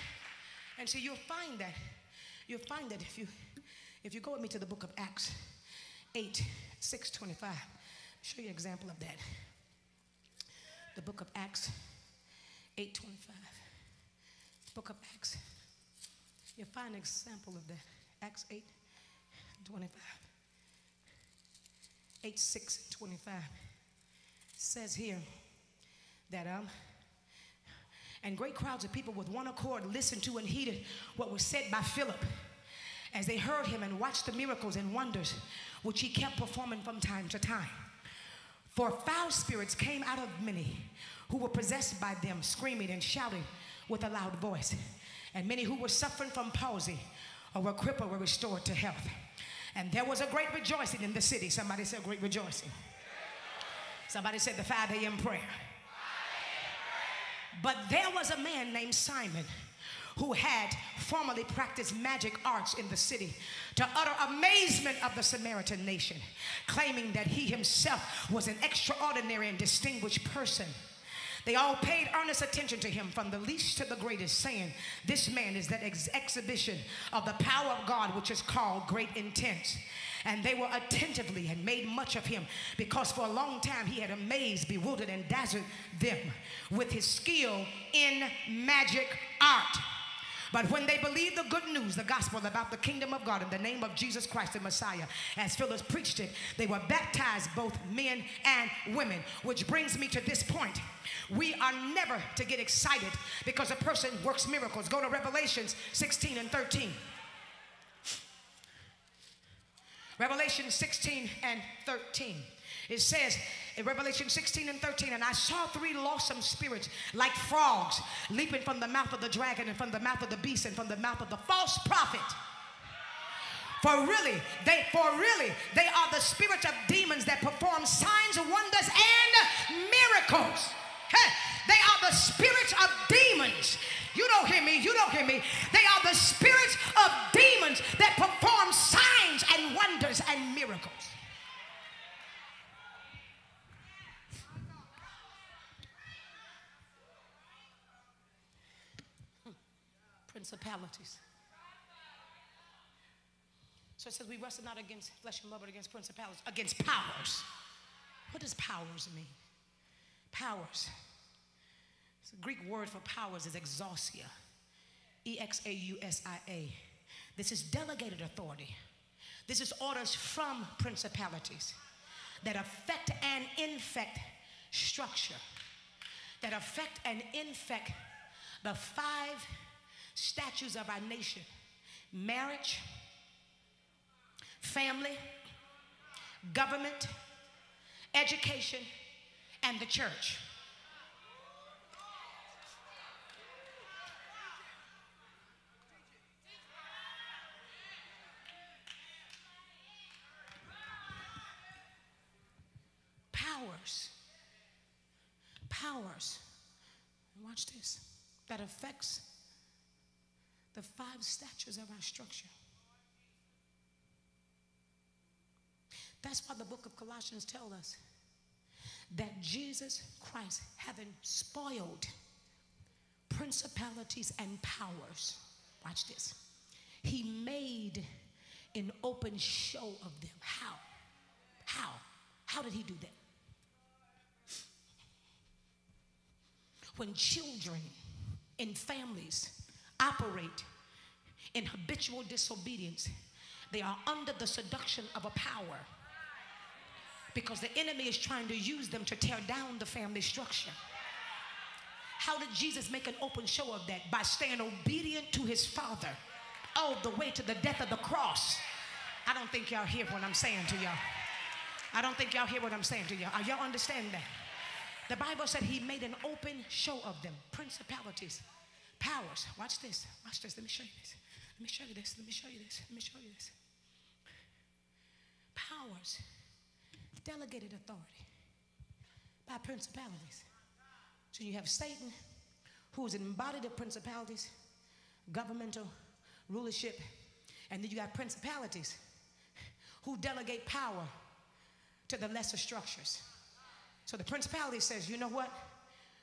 and see, you'll find that, you'll find that if you if you go with me to the book of Acts 8, 6, 25, I'll show you an example of that. The book of Acts 8, 25. Book of Acts. You'll find an example of that. Acts 8, 25. 8, 6, 25 says here that um and great crowds of people with one accord listened to and heeded what was said by Philip as they heard him and watched the miracles and wonders which he kept performing from time to time. For foul spirits came out of many who were possessed by them, screaming and shouting with a loud voice. And many who were suffering from palsy or were crippled were restored to health. And there was a great rejoicing in the city. Somebody said, Great rejoicing. Somebody said, The 5 a.m. prayer. But there was a man named Simon who had formerly practiced magic arts in the city to utter amazement of the Samaritan nation, claiming that he himself was an extraordinary and distinguished person. They all paid earnest attention to him from the least to the greatest, saying, This man is that ex- exhibition of the power of God, which is called great intent. And they were attentively and made much of him because for a long time he had amazed, bewildered, and dazzled them with his skill in magic art. But when they believed the good news, the gospel about the kingdom of God in the name of Jesus Christ the Messiah, as Philip preached it, they were baptized, both men and women. Which brings me to this point. We are never to get excited because a person works miracles. Go to Revelations 16 and 13. Revelation 16 and 13. It says in Revelation 16 and 13, and I saw three lawsome spirits like frogs leaping from the mouth of the dragon and from the mouth of the beast and from the mouth of the false prophet. For really, they for really, they are the spirits of demons that perform signs, wonders, and miracles. Hey, they are the spirits of demons. You don't hear me. You don't hear me. They are the spirits of demons that perform signs and wonders and miracles. Principalities. So it says we wrestle not against flesh and blood, but against principalities, against powers. What does powers mean? Powers. The Greek word for powers is exousia. E X A U S I A. This is delegated authority. This is orders from principalities that affect and infect structure, that affect and infect the five statutes of our nation marriage, family, government, education, and the church. Powers, powers, watch this, that affects the five statures of our structure. That's why the book of Colossians tells us that Jesus Christ, having spoiled principalities and powers, watch this, he made an open show of them. How? How? How did he do that? When children and families operate in habitual disobedience, they are under the seduction of a power because the enemy is trying to use them to tear down the family structure. How did Jesus make an open show of that? By staying obedient to his Father all the way to the death of the cross. I don't think y'all hear what I'm saying to y'all. I don't think y'all hear what I'm saying to y'all. Are y'all understand that? The Bible said he made an open show of them, principalities, powers. Watch this. Watch this. Let me show you this. Let me show you this. Let me show you this. Let me show you this. Powers delegated authority by principalities. So you have Satan, who is embodied of principalities, governmental rulership, and then you got principalities who delegate power to the lesser structures. So the principality says, you know what?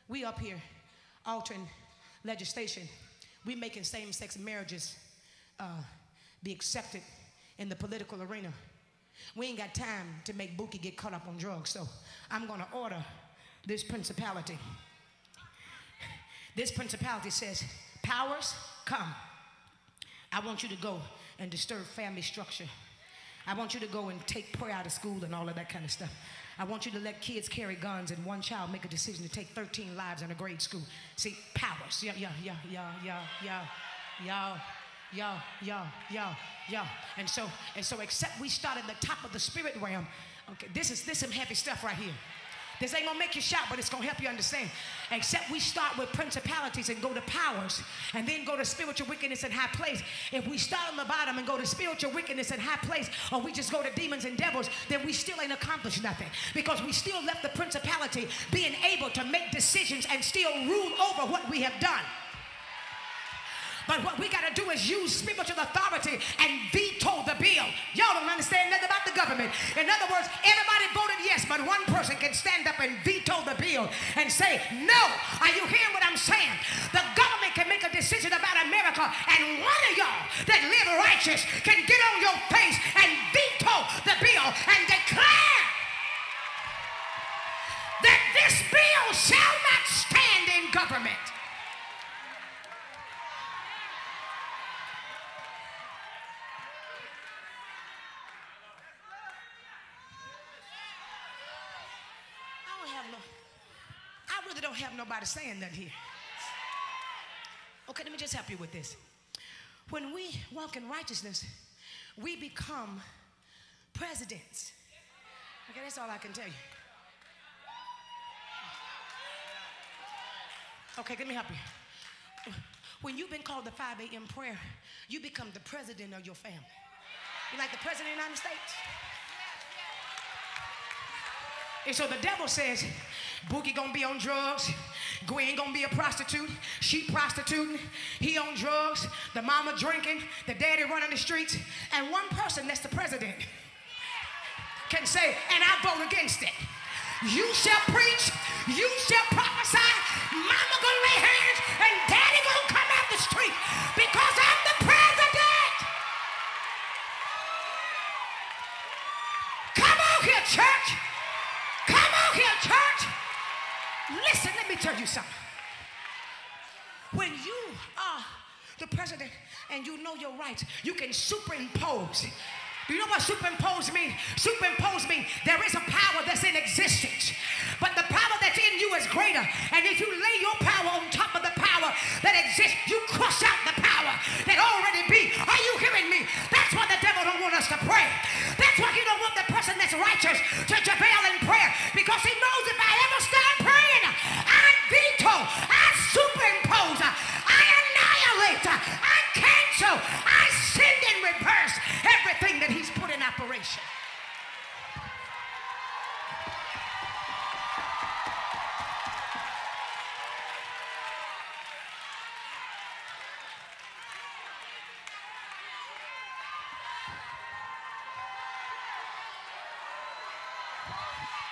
We up here altering legislation. We making same-sex marriages uh, be accepted in the political arena. We ain't got time to make Bookie get caught up on drugs, so I'm gonna order this principality. This principality says, Powers, come. I want you to go and disturb family structure. I want you to go and take prayer out of school and all of that kind of stuff. I want you to let kids carry guns and one child make a decision to take 13 lives in a grade school. See, powers. Yeah, yeah, yeah, yeah, yeah, yeah, yeah, yeah, yeah, yeah. And so, and so, except we start at the top of the spirit realm. Okay, this is this some heavy stuff right here. This ain't gonna make you shout, but it's gonna help you understand. Except we start with principalities and go to powers, and then go to spiritual wickedness in high place. If we start on the bottom and go to spiritual wickedness in high place, or we just go to demons and devils, then we still ain't accomplished nothing because we still left the principality being able to make decisions and still rule over what we have done. But what we got to do is use spiritual authority and veto the bill. Y'all don't understand nothing about the government. In other words, everybody voted yes, but one person can stand up and veto the bill and say, no. Are you hearing what I'm saying? The government can make a decision about America, and one of y'all that live righteous can get on your face and veto the bill and declare that this bill shall not stand in government. I don't have no, I really don't have nobody saying that here. Okay, let me just help you with this. When we walk in righteousness, we become presidents. Okay, that's all I can tell you. Okay, let me help you. When you've been called the 5 a.m. prayer, you become the president of your family. You like the president of the United States? And so the devil says, Boogie gonna be on drugs, Gwen gonna be a prostitute, she prostituting, he on drugs, the mama drinking, the daddy running the streets, and one person that's the president can say, and I vote against it. You shall preach, you shall prophesy, mama gonna lay hands, and daddy gonna come out the street because I'm the president. Come on here, church. Listen, let me tell you something. When you are the president and you know your rights, you can superimpose. Do you know what superimpose means? Superimpose means there is a power that's in existence, but the power that's in you is greater. And if you lay your power on top of the power that exists, you crush out the power that already be. Are you hearing me? That's why the devil don't want us to pray. That's why he don't want the person that's righteous to travail in prayer because he knows if I ever veto, I superimpose, I annihilate, I cancel, I send in reverse everything that he's put in operation.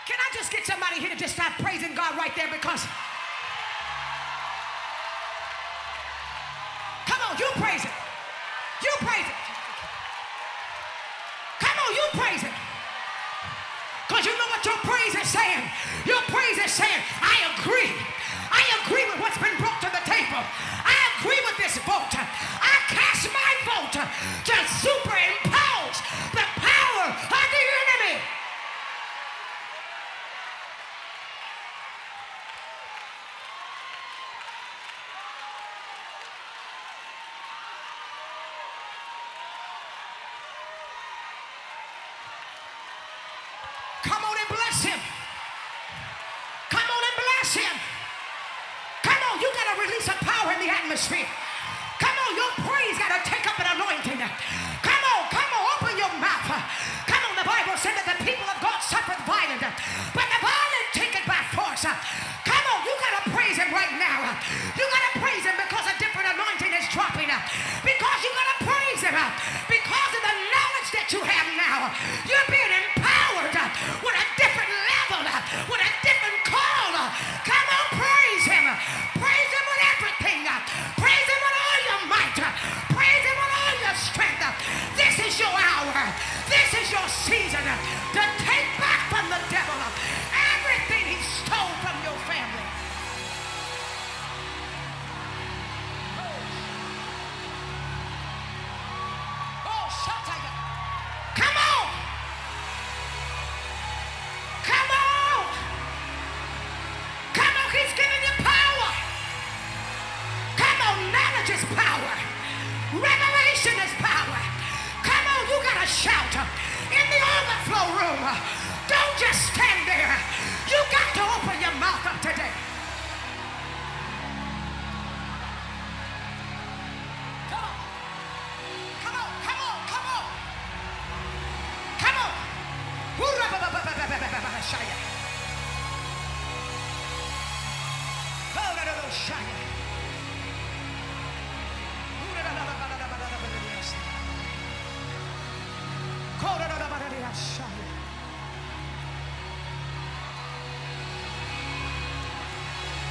Can I just get somebody here to just stop praising God right there because you praise it.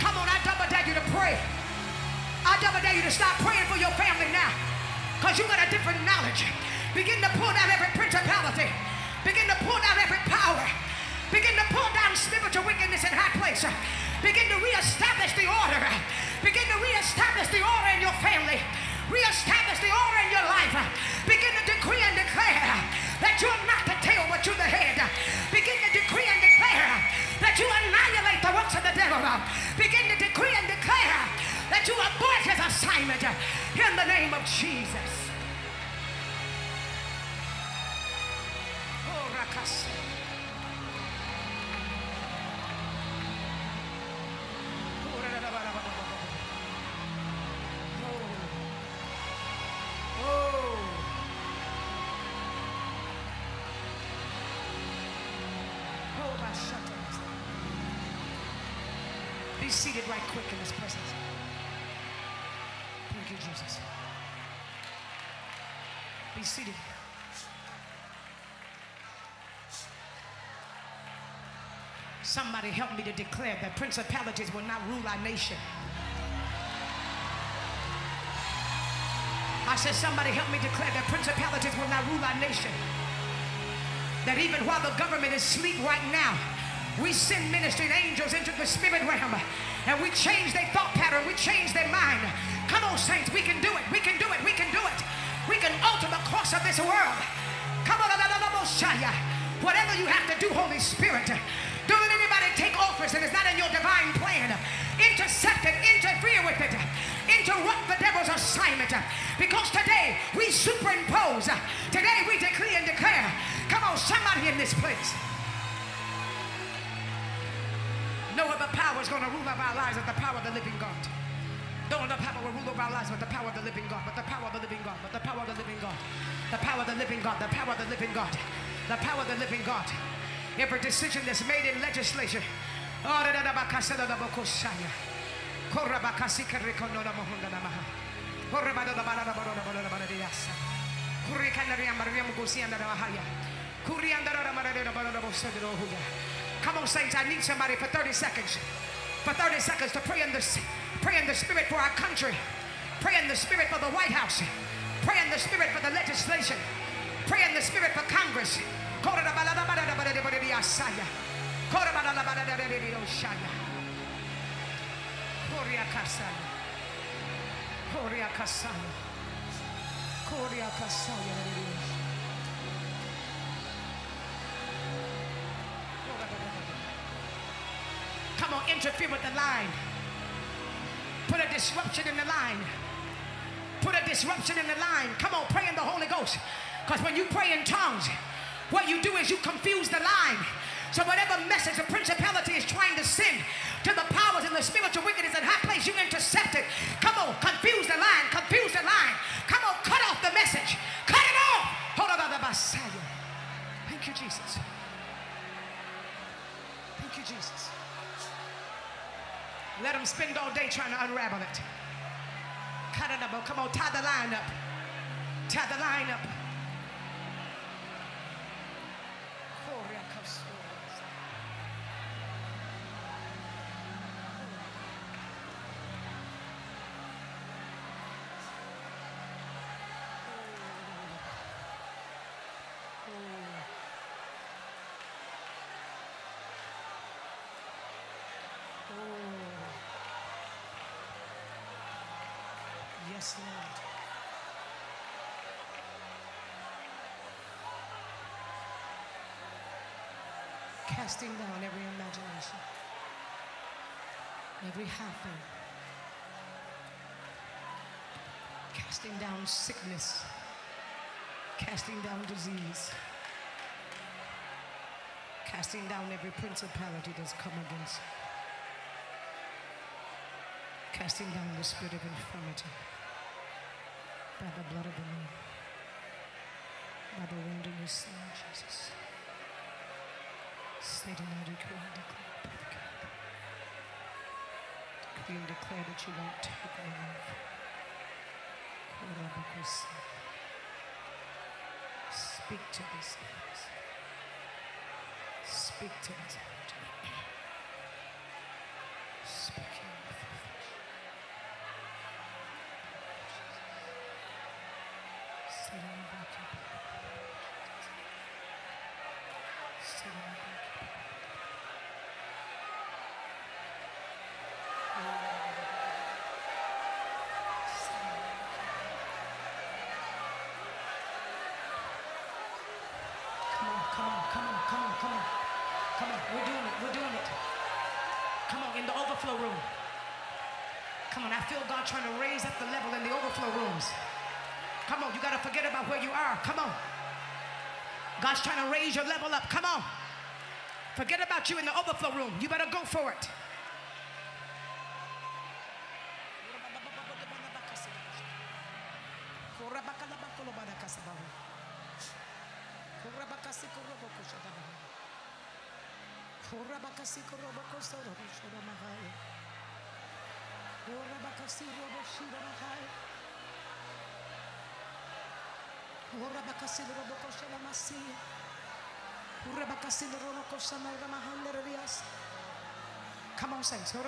Come on, I double dare you to pray. I double dare you to start praying for your family now. Because you got a different knowledge. Begin to pull down every principality. Begin to pull down every power. Begin to pull down spiritual wickedness in high place. Begin to reestablish the order. Begin to reestablish the order in your family. Reestablish the order in your life. Begin to decree and declare that you're not the tail, but you're the head. Begin to decree and declare that you annihilate the works of the devil. Begin to decree and declare that you abort his assignment in the name of Jesus. Oh, Rakas. Somebody help me to declare that principalities will not rule our nation. I said, somebody help me declare that principalities will not rule our nation. That even while the government is asleep right now, we send ministering angels into the spirit realm and we change their thought pattern, we change their mind. Come on, saints, we can do it, we can do it, we can do it. We can alter the course of this world. Come on. Whatever you have to do, Holy Spirit. Office that is not in your divine plan. Intercept it, interfere with it, interrupt the devil's assignment. Because today we superimpose. Today we decree and declare. Come on, somebody in this place. No other power is going to rule over our lives but the power of the living God. No other power will rule over our lives but the power of the living God, but the power of the living God, but the power of the living God, the power of the living God, the power of the living God. The power of the living God. Every decision that's made in legislature. Come on, saints. I need somebody for 30 seconds. For 30 seconds to pray in the pray in the spirit for our country. Pray in the spirit for the White House. Pray in the spirit for the legislation. Pray in the spirit for Congress. Come on, interfere with the line. Put a disruption in the line. Put a disruption in the line. Come on, pray in the Holy Ghost. Because when you pray in tongues, what you do is you confuse the line. So whatever message the principality is trying to send to the powers and the spiritual wickedness in high place, you intercept it. Come on, confuse the line, confuse the line. Come on, cut off the message. Cut it off. Hold on, the Messiah. Thank you, Jesus. Thank you, Jesus. Let them spend all day trying to unravel it. Cut it up. Come on, tie the line up. Tie the line up. Lord. Casting down every imagination, every high thing, casting down sickness, casting down disease, casting down every principality that's come against casting down the spirit of infirmity by the blood of the Lamb, by the wound in your son, Jesus. Satan, I decree and declare, Father God. Decree and declare that you won't take my life. Speak to these things. Speak to this mountain. Speak in your flesh. Sit on the back of your Sit on the back of your Sit on the back. Come on, come on, come on, come on, come on. Come on, we're doing it, we're doing it. Come on, in the overflow room. Come on, I feel God trying to raise up the level in the overflow rooms. Come on, you got to forget about where you are. Come on. God's trying to raise your level up. Come on. Forget about you in the overflow room. You better go for it. Come on, saints. Oh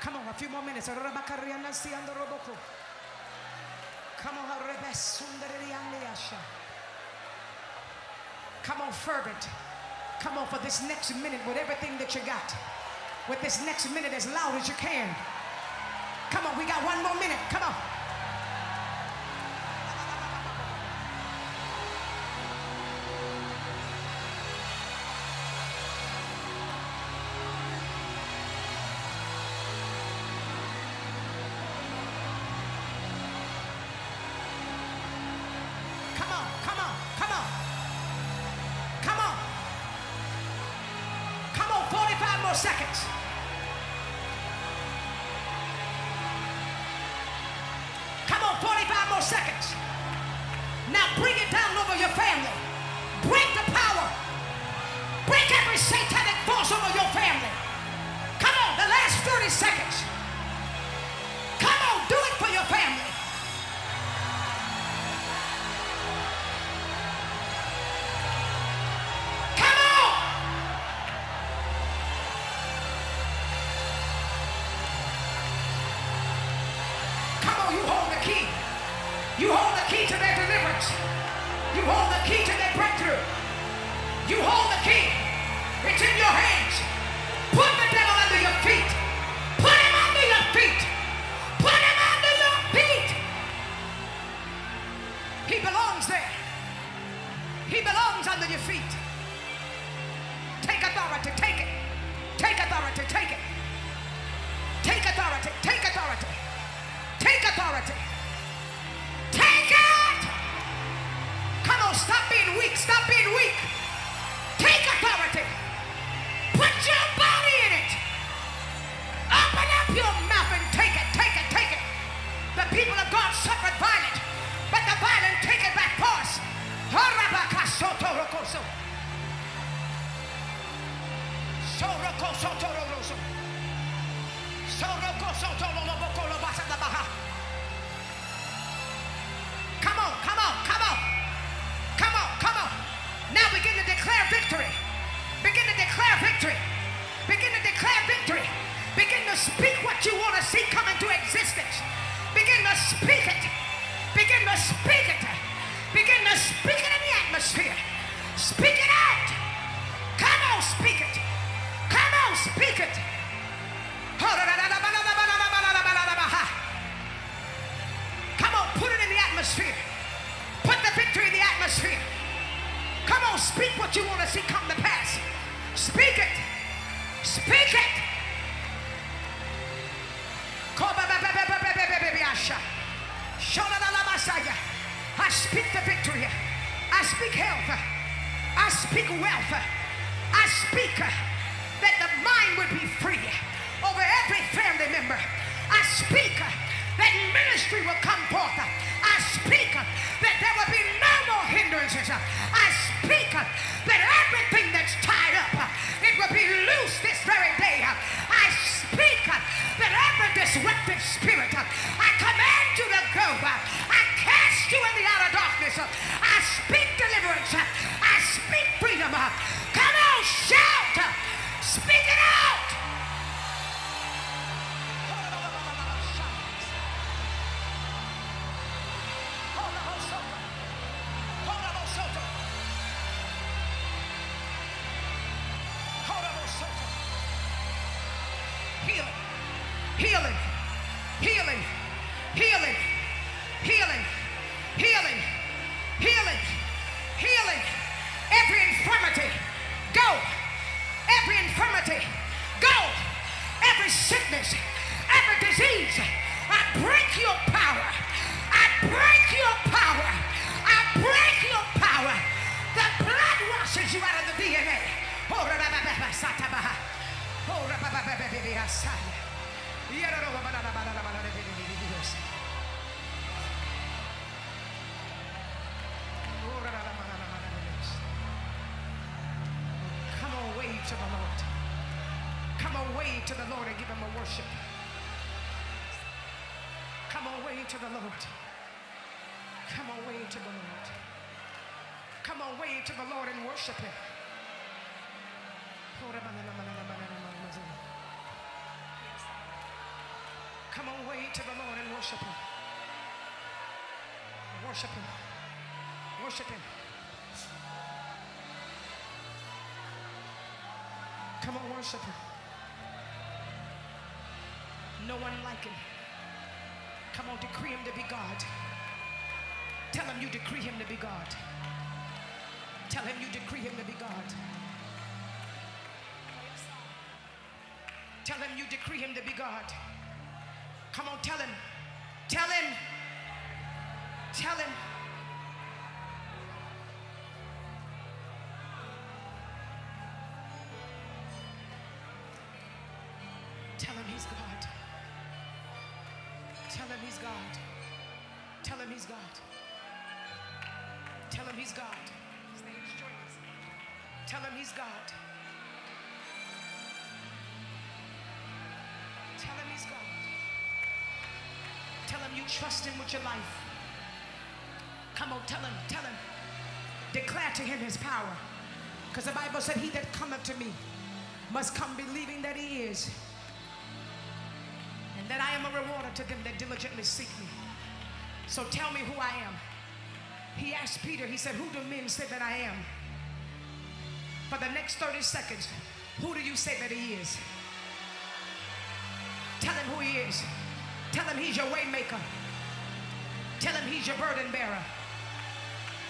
Come on, a few more minutes. Come on, Come on, fervent. Come on for this next minute with everything that you got. With this next minute as loud as you can. Come on, we got one more minute. Come on. 12 seconds. Come on, 45 more seconds. Now bring it down over your family. Break the power. Break every Satan. Come away to the Lord. Come away to the Lord and give him a worship. Come away to the Lord. Come away to the Lord. Come away to the Lord and worship him. Come on, wave to the Lord and worship him. Worship him. Worship him. Come on, worship him. No one like him. Come on, decree him to be God. Tell him you decree him to be God. Tell him you decree him to be God. Tell him you decree him to be God. Come on, tell him. Tell him. Tell him. Tell him he's God. Tell him he's God. Tell him he's God. Tell him he's God. Tell him he's God. Tell him he's God. Tell him you trust him with your life. Come on, tell him, tell him. Declare to him his power. Because the Bible said, He that cometh to me must come believing that he is. And that I am a rewarder to them that diligently seek me. So tell me who I am. He asked Peter, he said, Who do men say that I am? for the next 30 seconds, who do you say that he is? Tell him who he is. Tell him he's your waymaker. Tell him he's your burden bearer.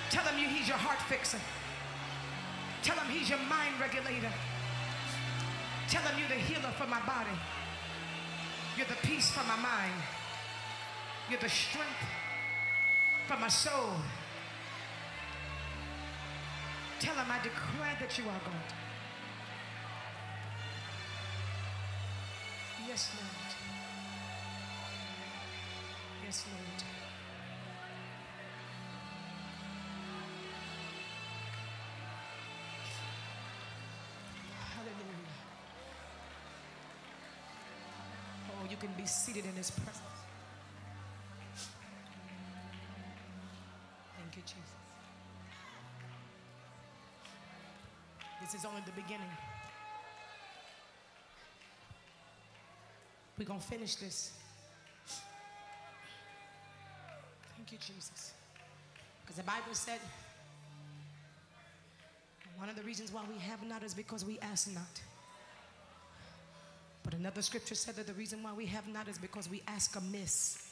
Tell him you he's your heart fixer. Tell him he's your mind regulator. Tell him you're the healer for my body. You're the peace for my mind. You're the strength for my soul. Tell him I declare that you are God. Yes, Lord. Yes, Lord. Hallelujah. Oh, you can be seated in his presence. Thank you, Jesus. This is only the beginning. We're going to finish this. You, Jesus. Because the Bible said one of the reasons why we have not is because we ask not. But another scripture said that the reason why we have not is because we ask amiss.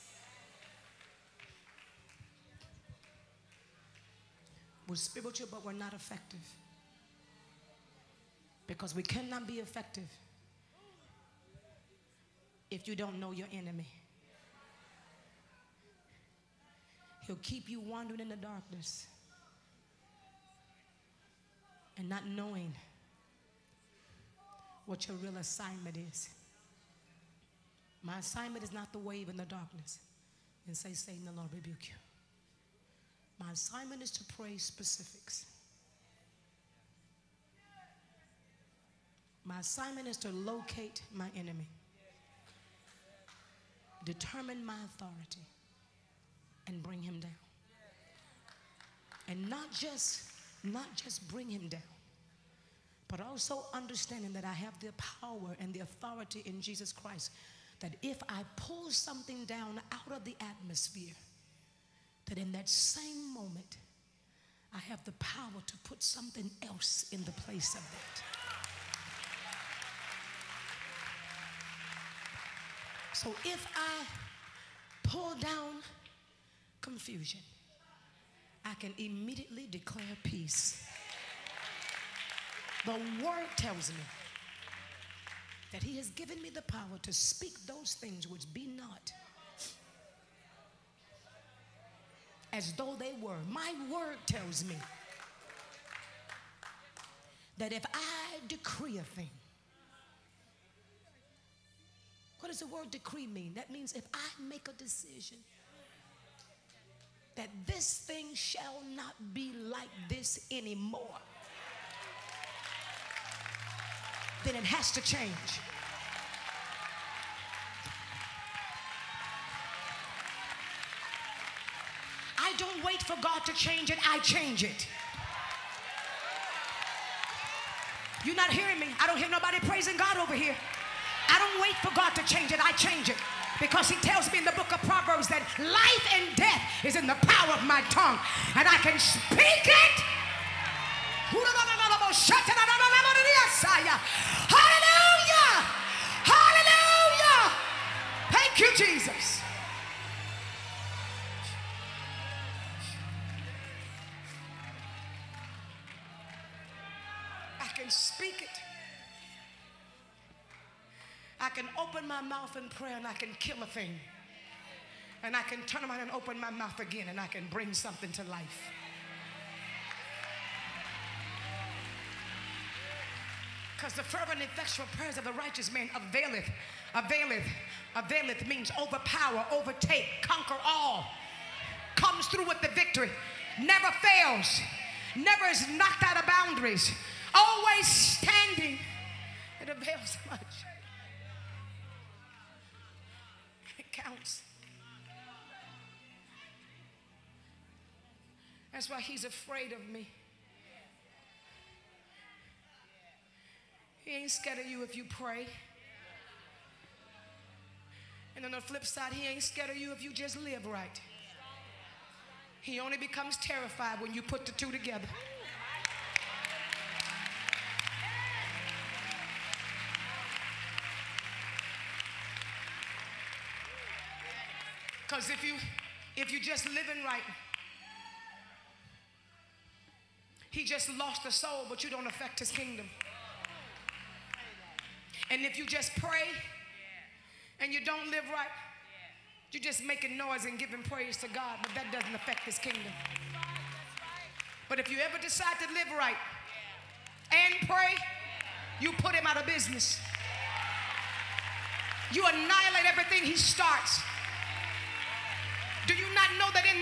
We're spiritual, but we're not effective. Because we cannot be effective if you don't know your enemy. He'll keep you wandering in the darkness and not knowing what your real assignment is. My assignment is not to wave in the darkness and say, Satan, the Lord rebuke you. My assignment is to pray specifics. My assignment is to locate my enemy, determine my authority, and bring him down. And not just, not just bring him down, but also understanding that I have the power and the authority in Jesus Christ. That if I pull something down out of the atmosphere, that in that same moment, I have the power to put something else in the place of that. So if I pull down confusion, I can immediately declare peace. The word tells me that he has given me the power to speak those things which be not as though they were. My word tells me that if I decree a thing, what does the word decree mean? That means if I make a decision that this thing shall not be like this anymore, then it has to change. I don't wait for God to change it, I change it. You're not hearing me. I don't hear nobody praising God over here. I don't wait for God to change it, I change it. Because he tells me in the book of Proverbs that life and death is in the power of my tongue, and I can speak it. Hallelujah! Hallelujah! Thank you, Jesus. My mouth in prayer and I can kill a thing. And I can turn around and open my mouth again and I can bring something to life. Because the fervent, effectual prayers of the righteous man availeth, availeth, availeth means overpower, overtake, conquer all. Comes through with the victory, never fails, never is knocked out of boundaries, always standing. It avails much. Counts. That's why he's afraid of me. He ain't scared of you if you pray. And on the flip side, he ain't scared of you if you just live right. He only becomes terrified when you put the two together. Because if you if you just living right, he just lost a soul, but you don't affect his kingdom. And if you just pray and you don't live right, you're just making noise and giving praise to God, but that doesn't affect his kingdom. But if you ever decide to live right and pray, you put him out of business. You annihilate everything he starts.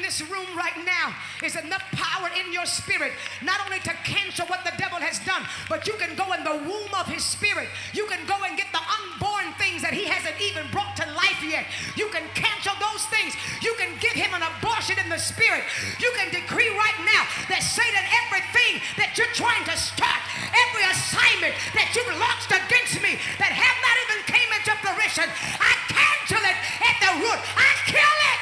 This room right now is enough power in your spirit, not only to cancel what the devil has done, but you can go in the womb of his spirit. You can go and get the unborn things that he hasn't even brought to life yet. You can cancel those things. You can give him an abortion in the spirit. You can decree right now that Satan, everything that you're trying to start, every assignment that you've launched against me that have not even came into fruition, I cancel it at the root. I kill it.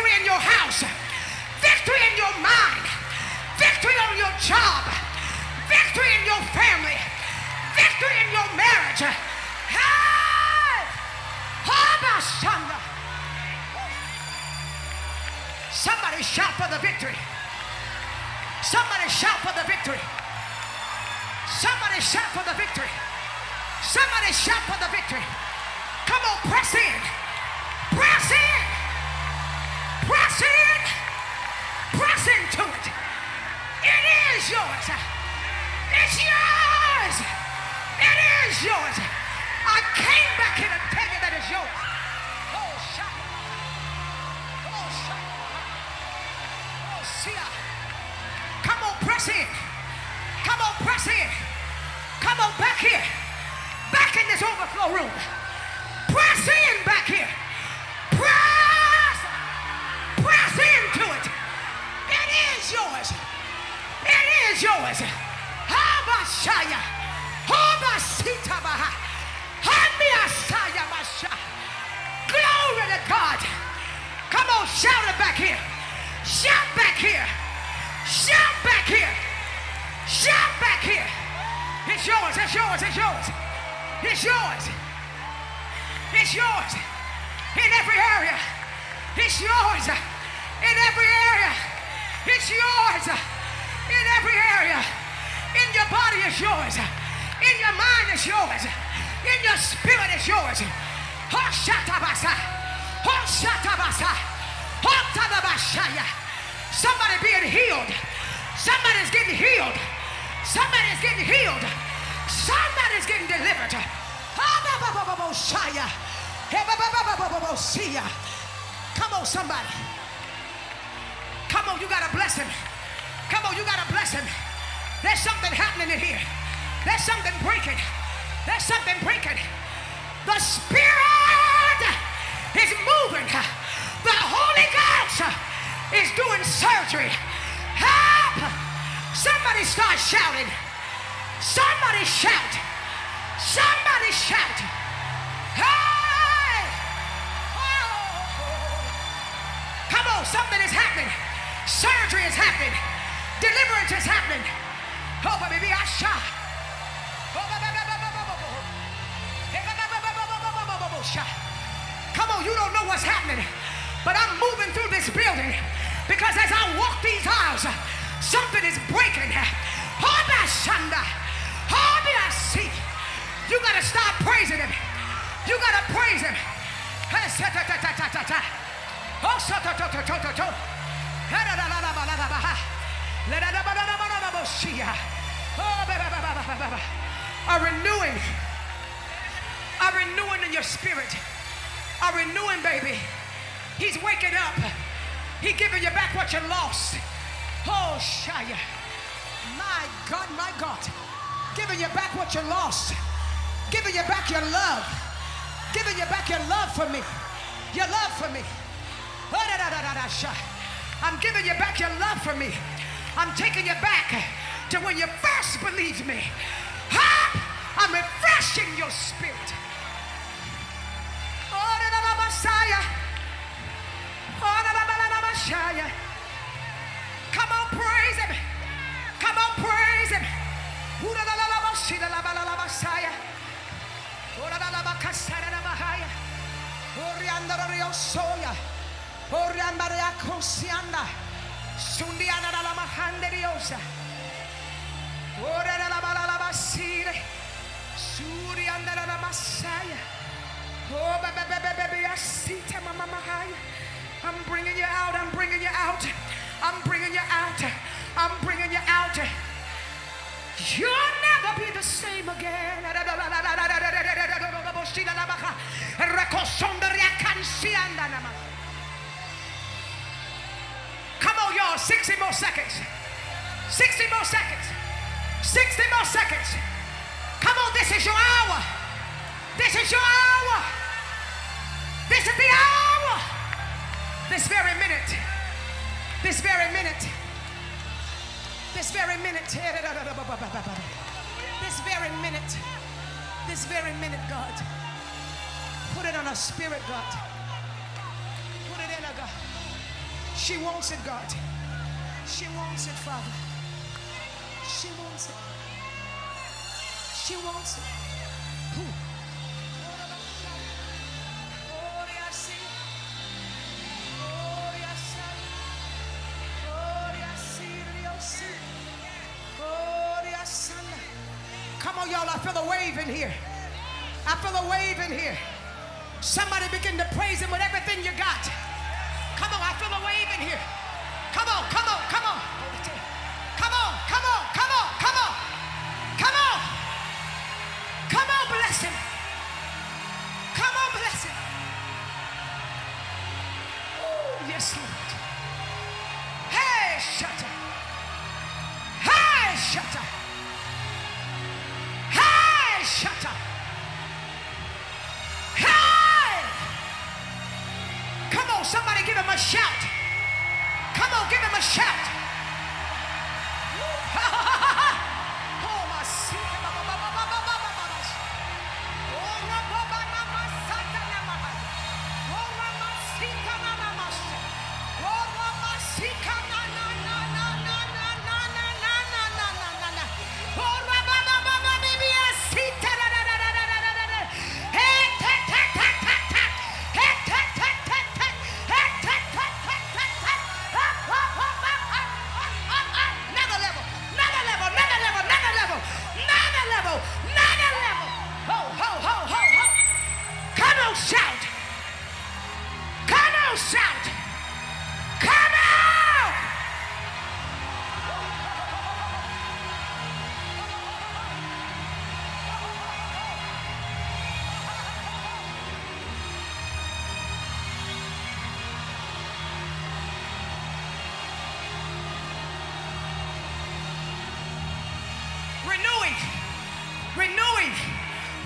Victory in your house. Victory in your mind. Victory on your job. Victory in your family. Victory in your marriage. Somebody shout for the victory. Somebody shout for the victory. Somebody shout for the victory. Somebody shout for the victory. Come on, press in. Press in. Press in. Press into it. It is yours. It's yours. It is yours. I came back here to tell you that it's yours. It's yours. It's yours. In every area. It's yours. In every area. It's yours. In every area. In your body is yours. In your mind is yours. In your spirit is yours. Shatabasa. Shatabasa. Tadabashaya. Somebody being healed. Somebody's getting healed. Somebody's getting healed. Somebody's getting delivered. Come on, somebody. Come on, you gotta bless him. Come on, you gotta bless him. There's something happening in here. There's something breaking. There's something breaking. The Spirit is moving. The Holy Ghost is doing surgery. Help! Somebody start shouting. Somebody shout. Somebody shout. Hey! Oh! Come on, something is happening. Surgery is happening. Deliverance is happening. Oh, baby, I shot. Come on, you don't know what's happening, but I'm moving through this building because as I walk these aisles, something is breaking. You gotta stop praising him. You gotta praise him. A renewing. A renewing in your spirit. A renewing, baby. He's waking up. He giving you back what you lost. Oh, Shia. My God, my God. Giving you back what you lost. Giving you back your love. Giving you back your love for me. Your love for me. I'm giving you back your love for me. I'm taking you back to when you first believed me. I'm refreshing your spirit. Come on, praise him. Come on, praise him. I'm bringing you out. I'm bringing you out. I'm bringing you out. I'm bringing you out. You'll never be the same again. Come on, y'all. 60 more seconds. 60 more seconds. 60 more seconds. Come on, this is your hour. This is your hour. This is the hour. This very minute. This very minute. This very minute. This very minute. This very minute, God. Put it on a spirit, God. Put it in her, God. She wants it, God. She wants it, Father. She wants it. She wants it. Who? Y'all. I feel a wave in here. I feel a wave in here. Somebody begin to praise him with everything you got. Come on, I feel a wave in here. Come on, come on, come on.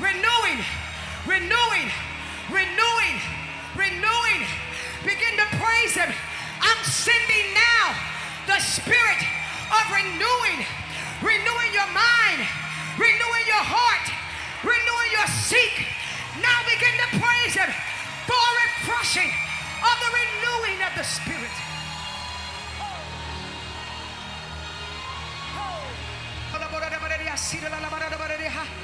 Renewing, renewing, renewing, renewing. Begin to praise Him. I'm sending now the spirit of renewing, renewing your mind, renewing your heart, renewing your seek. Now begin to praise Him for a refreshing of the renewing of the spirit. Huriandaranamahande. Hurakosandaranamaha.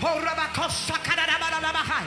Horabakosakadarabalabahai.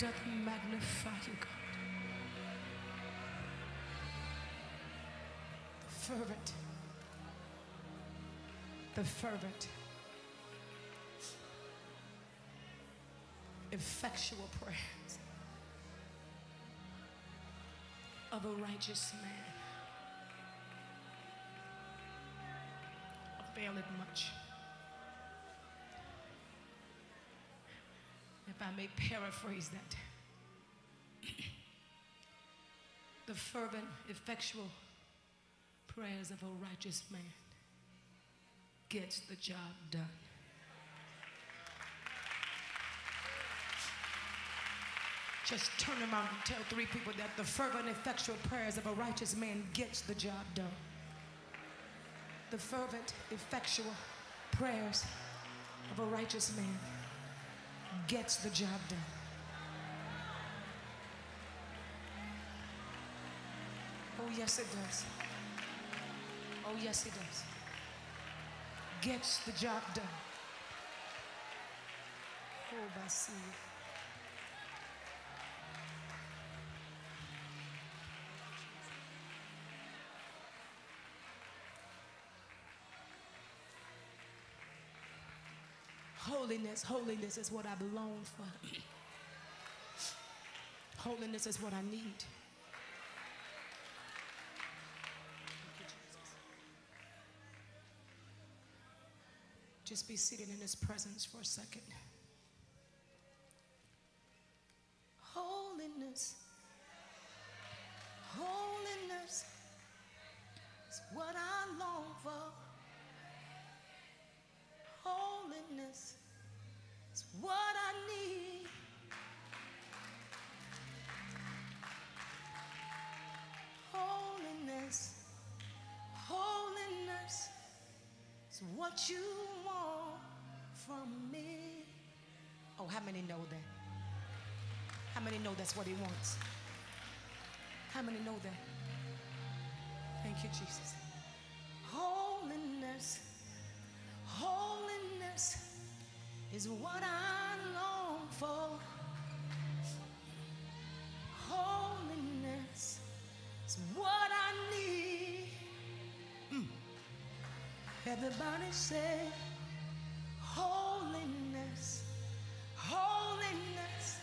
doth magnify you, God. The fervent, the fervent, effectual prayers of a righteous man availeth much. If I may paraphrase that, the fervent, effectual prayers of a righteous man gets the job done. Just turn around and tell three people that the fervent, effectual prayers of a righteous man gets the job done. The fervent, effectual prayers of a righteous man gets the job done. Oh, yes, it does. Oh, yes, it does. Gets the job done. Oh, Basile. Holiness, holiness is what I've longed for. holiness is what I need. Just be seated in his presence for a second. Holiness, holiness is what I long for. Holiness what I need. Holiness, holiness is what you want from me. Oh, how many know that? How many know that's what he wants? How many know that? Thank you, Jesus. Holiness, holiness is what I long for. Holiness is what I need. Mm. Everybody say, Holiness, holiness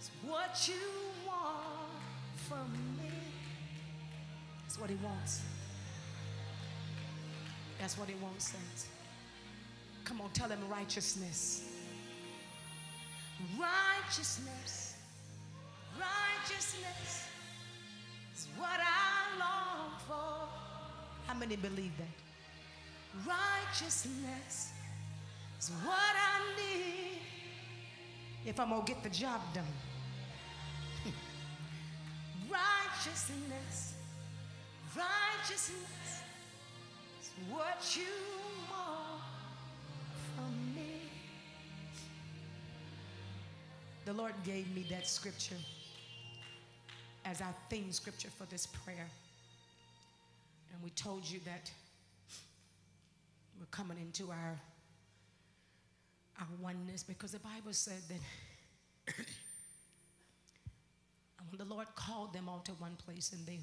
is what you want from me. That's what he wants. That's what he wants, saints. Come on, tell him righteousness. Righteousness. Righteousness is what I long for. How many believe that? Righteousness is what I need if I'm gonna get the job done. righteousness, righteousness is what you want The Lord gave me that scripture as our theme scripture for this prayer. And we told you that we're coming into our our oneness because the Bible said that when the Lord called them all to one place and they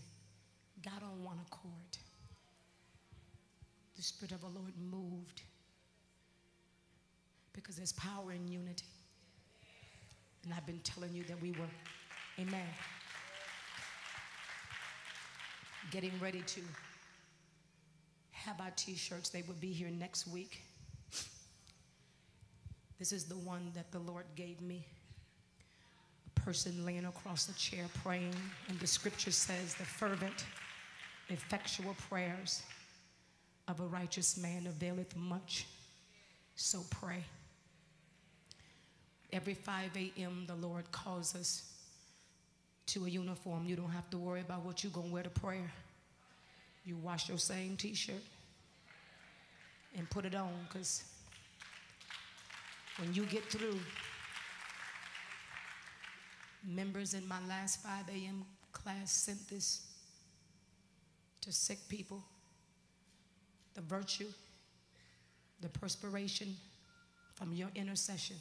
got on one accord, the Spirit of the Lord moved because there's power in unity. And I've been telling you that we were, amen, getting ready to have our t shirts. They would be here next week. This is the one that the Lord gave me. A person laying across the chair praying, and the scripture says, The fervent, effectual prayers of a righteous man availeth much. So pray. Every 5 a.m., the Lord calls us to a uniform. You don't have to worry about what you're going to wear to prayer. You wash your same t shirt and put it on because when you get through, members in my last 5 a.m. class sent this to sick people. The virtue, the perspiration from your intercession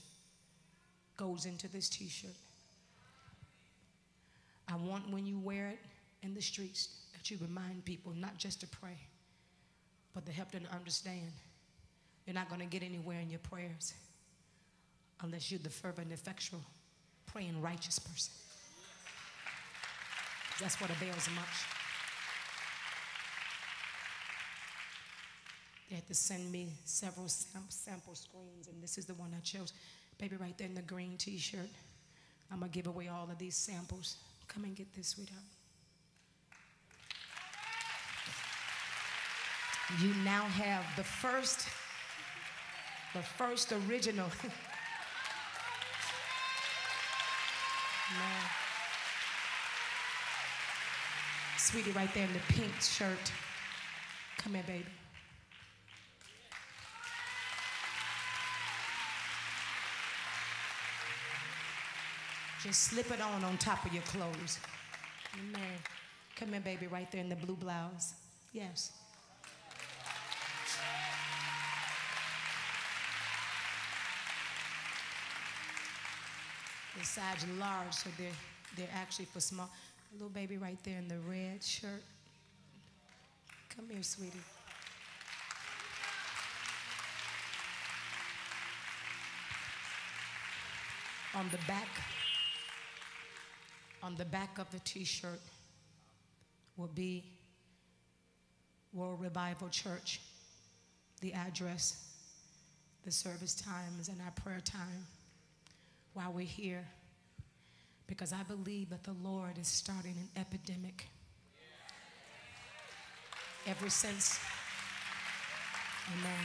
goes into this t shirt. I want when you wear it in the streets that you remind people not just to pray, but to help them understand you're not going to get anywhere in your prayers unless you're the fervent, effectual, praying, righteous person. That's what avails much. They had to send me several sam- sample screens, and this is the one I chose. Baby, right there in the green t shirt. I'm going to give away all of these samples. Come and get this, sweetheart. You now have the first, the first original. Man. Sweetie, right there in the pink shirt. Come here, baby. Just slip it on on top of your clothes. Amen. Come here, baby, right there in the blue blouse. Yes. The size large, so they're, they're actually for small. Little baby right there in the red shirt. Come here, sweetie. On the back, on the back of the t-shirt will be World Revival Church, the address, the service times, and our prayer time while we're here. Because I believe that the Lord is starting an epidemic. Ever since, amen.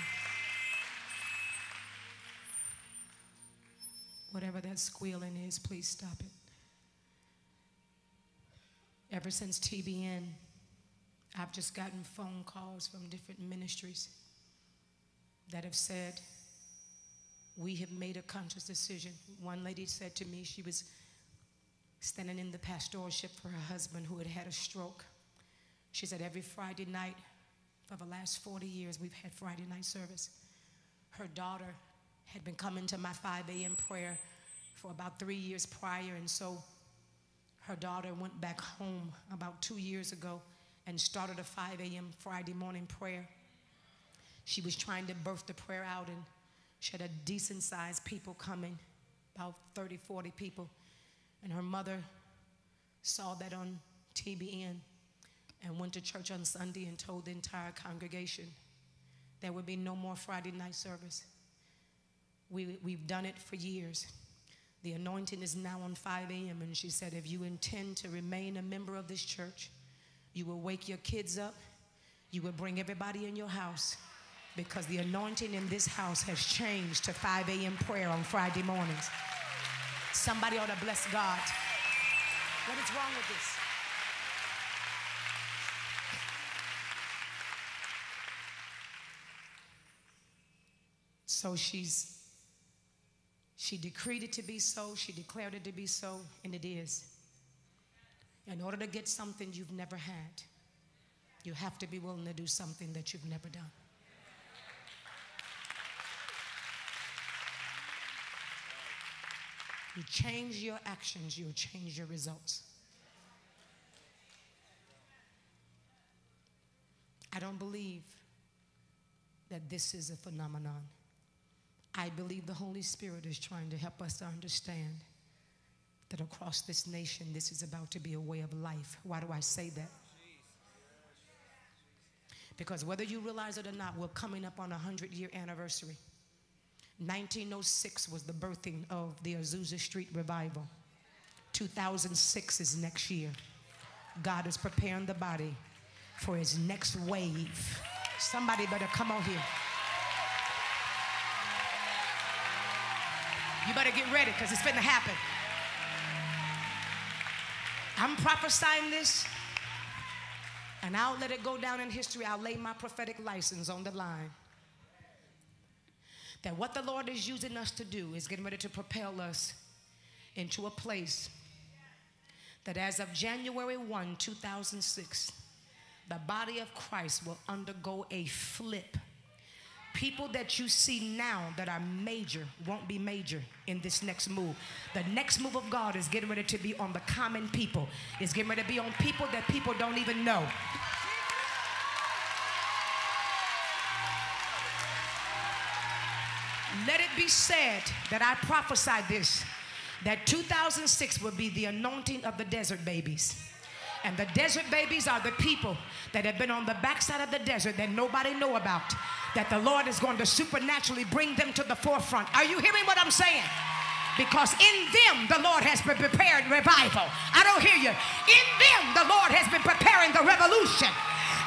Whatever that squealing is, please stop it. Ever since TBN, I've just gotten phone calls from different ministries that have said, We have made a conscious decision. One lady said to me, she was standing in the pastoralship for her husband who had had a stroke. She said, Every Friday night for the last 40 years, we've had Friday night service. Her daughter had been coming to my 5 a.m. prayer for about three years prior, and so her daughter went back home about two years ago and started a 5 a.m. Friday morning prayer. She was trying to birth the prayer out, and she had a decent sized people coming, about 30, 40 people. And her mother saw that on TBN and went to church on Sunday and told the entire congregation there would be no more Friday night service. We, we've done it for years. The anointing is now on 5 a.m. And she said, if you intend to remain a member of this church, you will wake your kids up, you will bring everybody in your house because the anointing in this house has changed to 5 a.m. prayer on Friday mornings. Somebody ought to bless God. What is wrong with this? So she's she decreed it to be so, she declared it to be so, and it is. In order to get something you've never had, you have to be willing to do something that you've never done. You change your actions, you'll change your results. I don't believe that this is a phenomenon. I believe the Holy Spirit is trying to help us to understand that across this nation, this is about to be a way of life. Why do I say that? Because whether you realize it or not, we're coming up on a 100 year anniversary. 1906 was the birthing of the Azusa Street Revival. 2006 is next year. God is preparing the body for his next wave. Somebody better come on here. You better get ready because it's going to happen. I'm prophesying this, and I'll let it go down in history. I'll lay my prophetic license on the line. That what the Lord is using us to do is getting ready to propel us into a place that as of January 1, 2006, the body of Christ will undergo a flip people that you see now that are major won't be major in this next move. The next move of God is getting ready to be on the common people. It's getting ready to be on people that people don't even know. Let it be said that I prophesied this that 2006 will be the anointing of the desert babies. And the desert babies are the people that have been on the backside of the desert that nobody know about that the Lord is going to supernaturally bring them to the forefront. Are you hearing what I'm saying? Because in them the Lord has been revival. I don't hear you. In them the Lord has been preparing the revolution.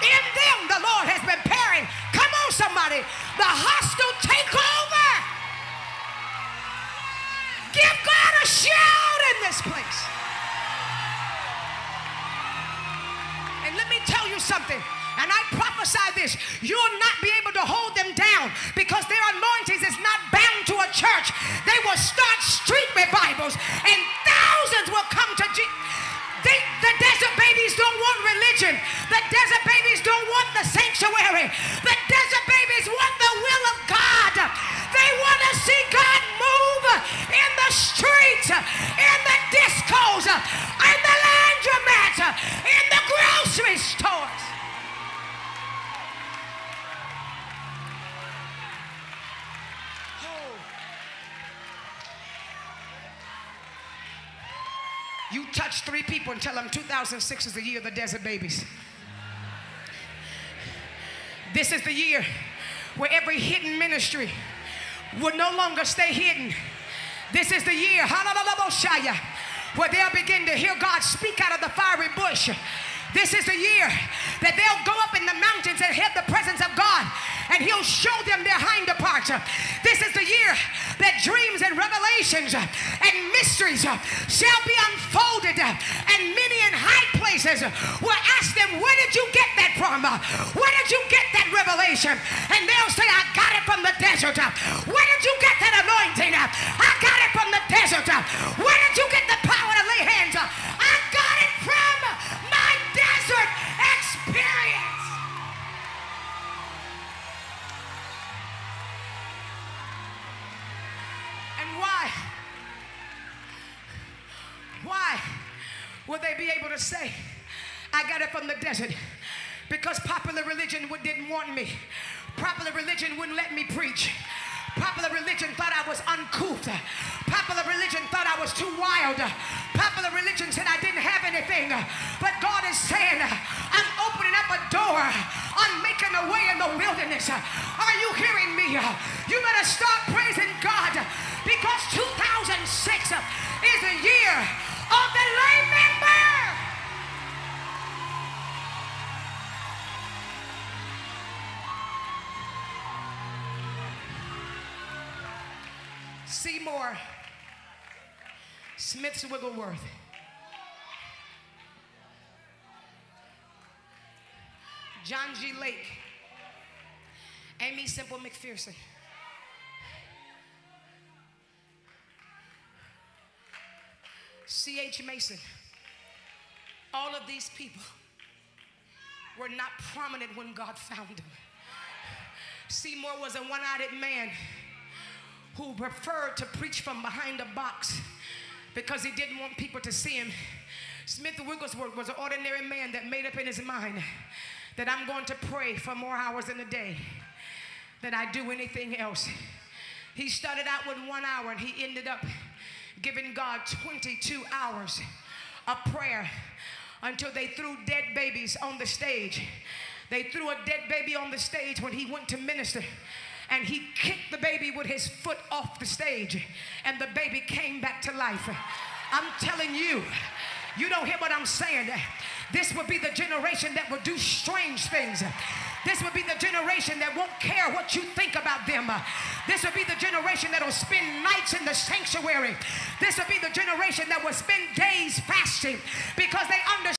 In them the Lord has been preparing, come on somebody, the hostile takeover. Give God a shout in this place. And let me tell you something. And I prophesy this you'll not be able to hold them down because their anointings is not bound to a church. They will start street revivals and thousands will come to Jesus. They, the desert babies don't want religion. The desert babies don't want the sanctuary. The people and tell them 2006 is the year of the desert babies. This is the year where every hidden ministry will no longer stay hidden. This is the year, hallelujah, where they'll begin to hear God speak out of the fiery bush. This is the year that they'll go up in the mountains and have the presence of God and he'll show them their hinder parts. This is the year that dreams and revelations and mysteries shall be unfolded and many in high places will ask them, where did you get that from? Where did you get that revelation? And they'll say, I got it from the desert. Where did you get that anointing? I got it from the desert. Where did you get the power to lay hands? I experience. And why? Why would they be able to say, I got it from the desert? Because popular religion didn't want me. Popular religion wouldn't let me preach. Popular religion thought I was uncouth. Popular religion thought I was too wild. Popular religion said I didn't have anything. But God is saying, I'm opening up a door. I'm making a way in the wilderness. Are you hearing me? You better start praising God because 2006 is the year of the lame member. Seymour Smiths Wigglesworth. John G. Lake. Aimee Semple McPherson. C.H. Mason. All of these people were not prominent when God found them. Seymour was a one eyed man who preferred to preach from behind a box because he didn't want people to see him. Smith Wigglesworth was an ordinary man that made up in his mind that I'm going to pray for more hours in a day than I do anything else. He started out with one hour and he ended up giving God 22 hours of prayer until they threw dead babies on the stage. They threw a dead baby on the stage when he went to minister and he kicked the baby with his foot off the stage, and the baby came back to life. I'm telling you, you don't hear what I'm saying. This will be the generation that will do strange things. This will be the generation that won't care what you think about them. This will be the generation that will spend nights in the sanctuary. This will be the generation that will spend days fasting because they understand.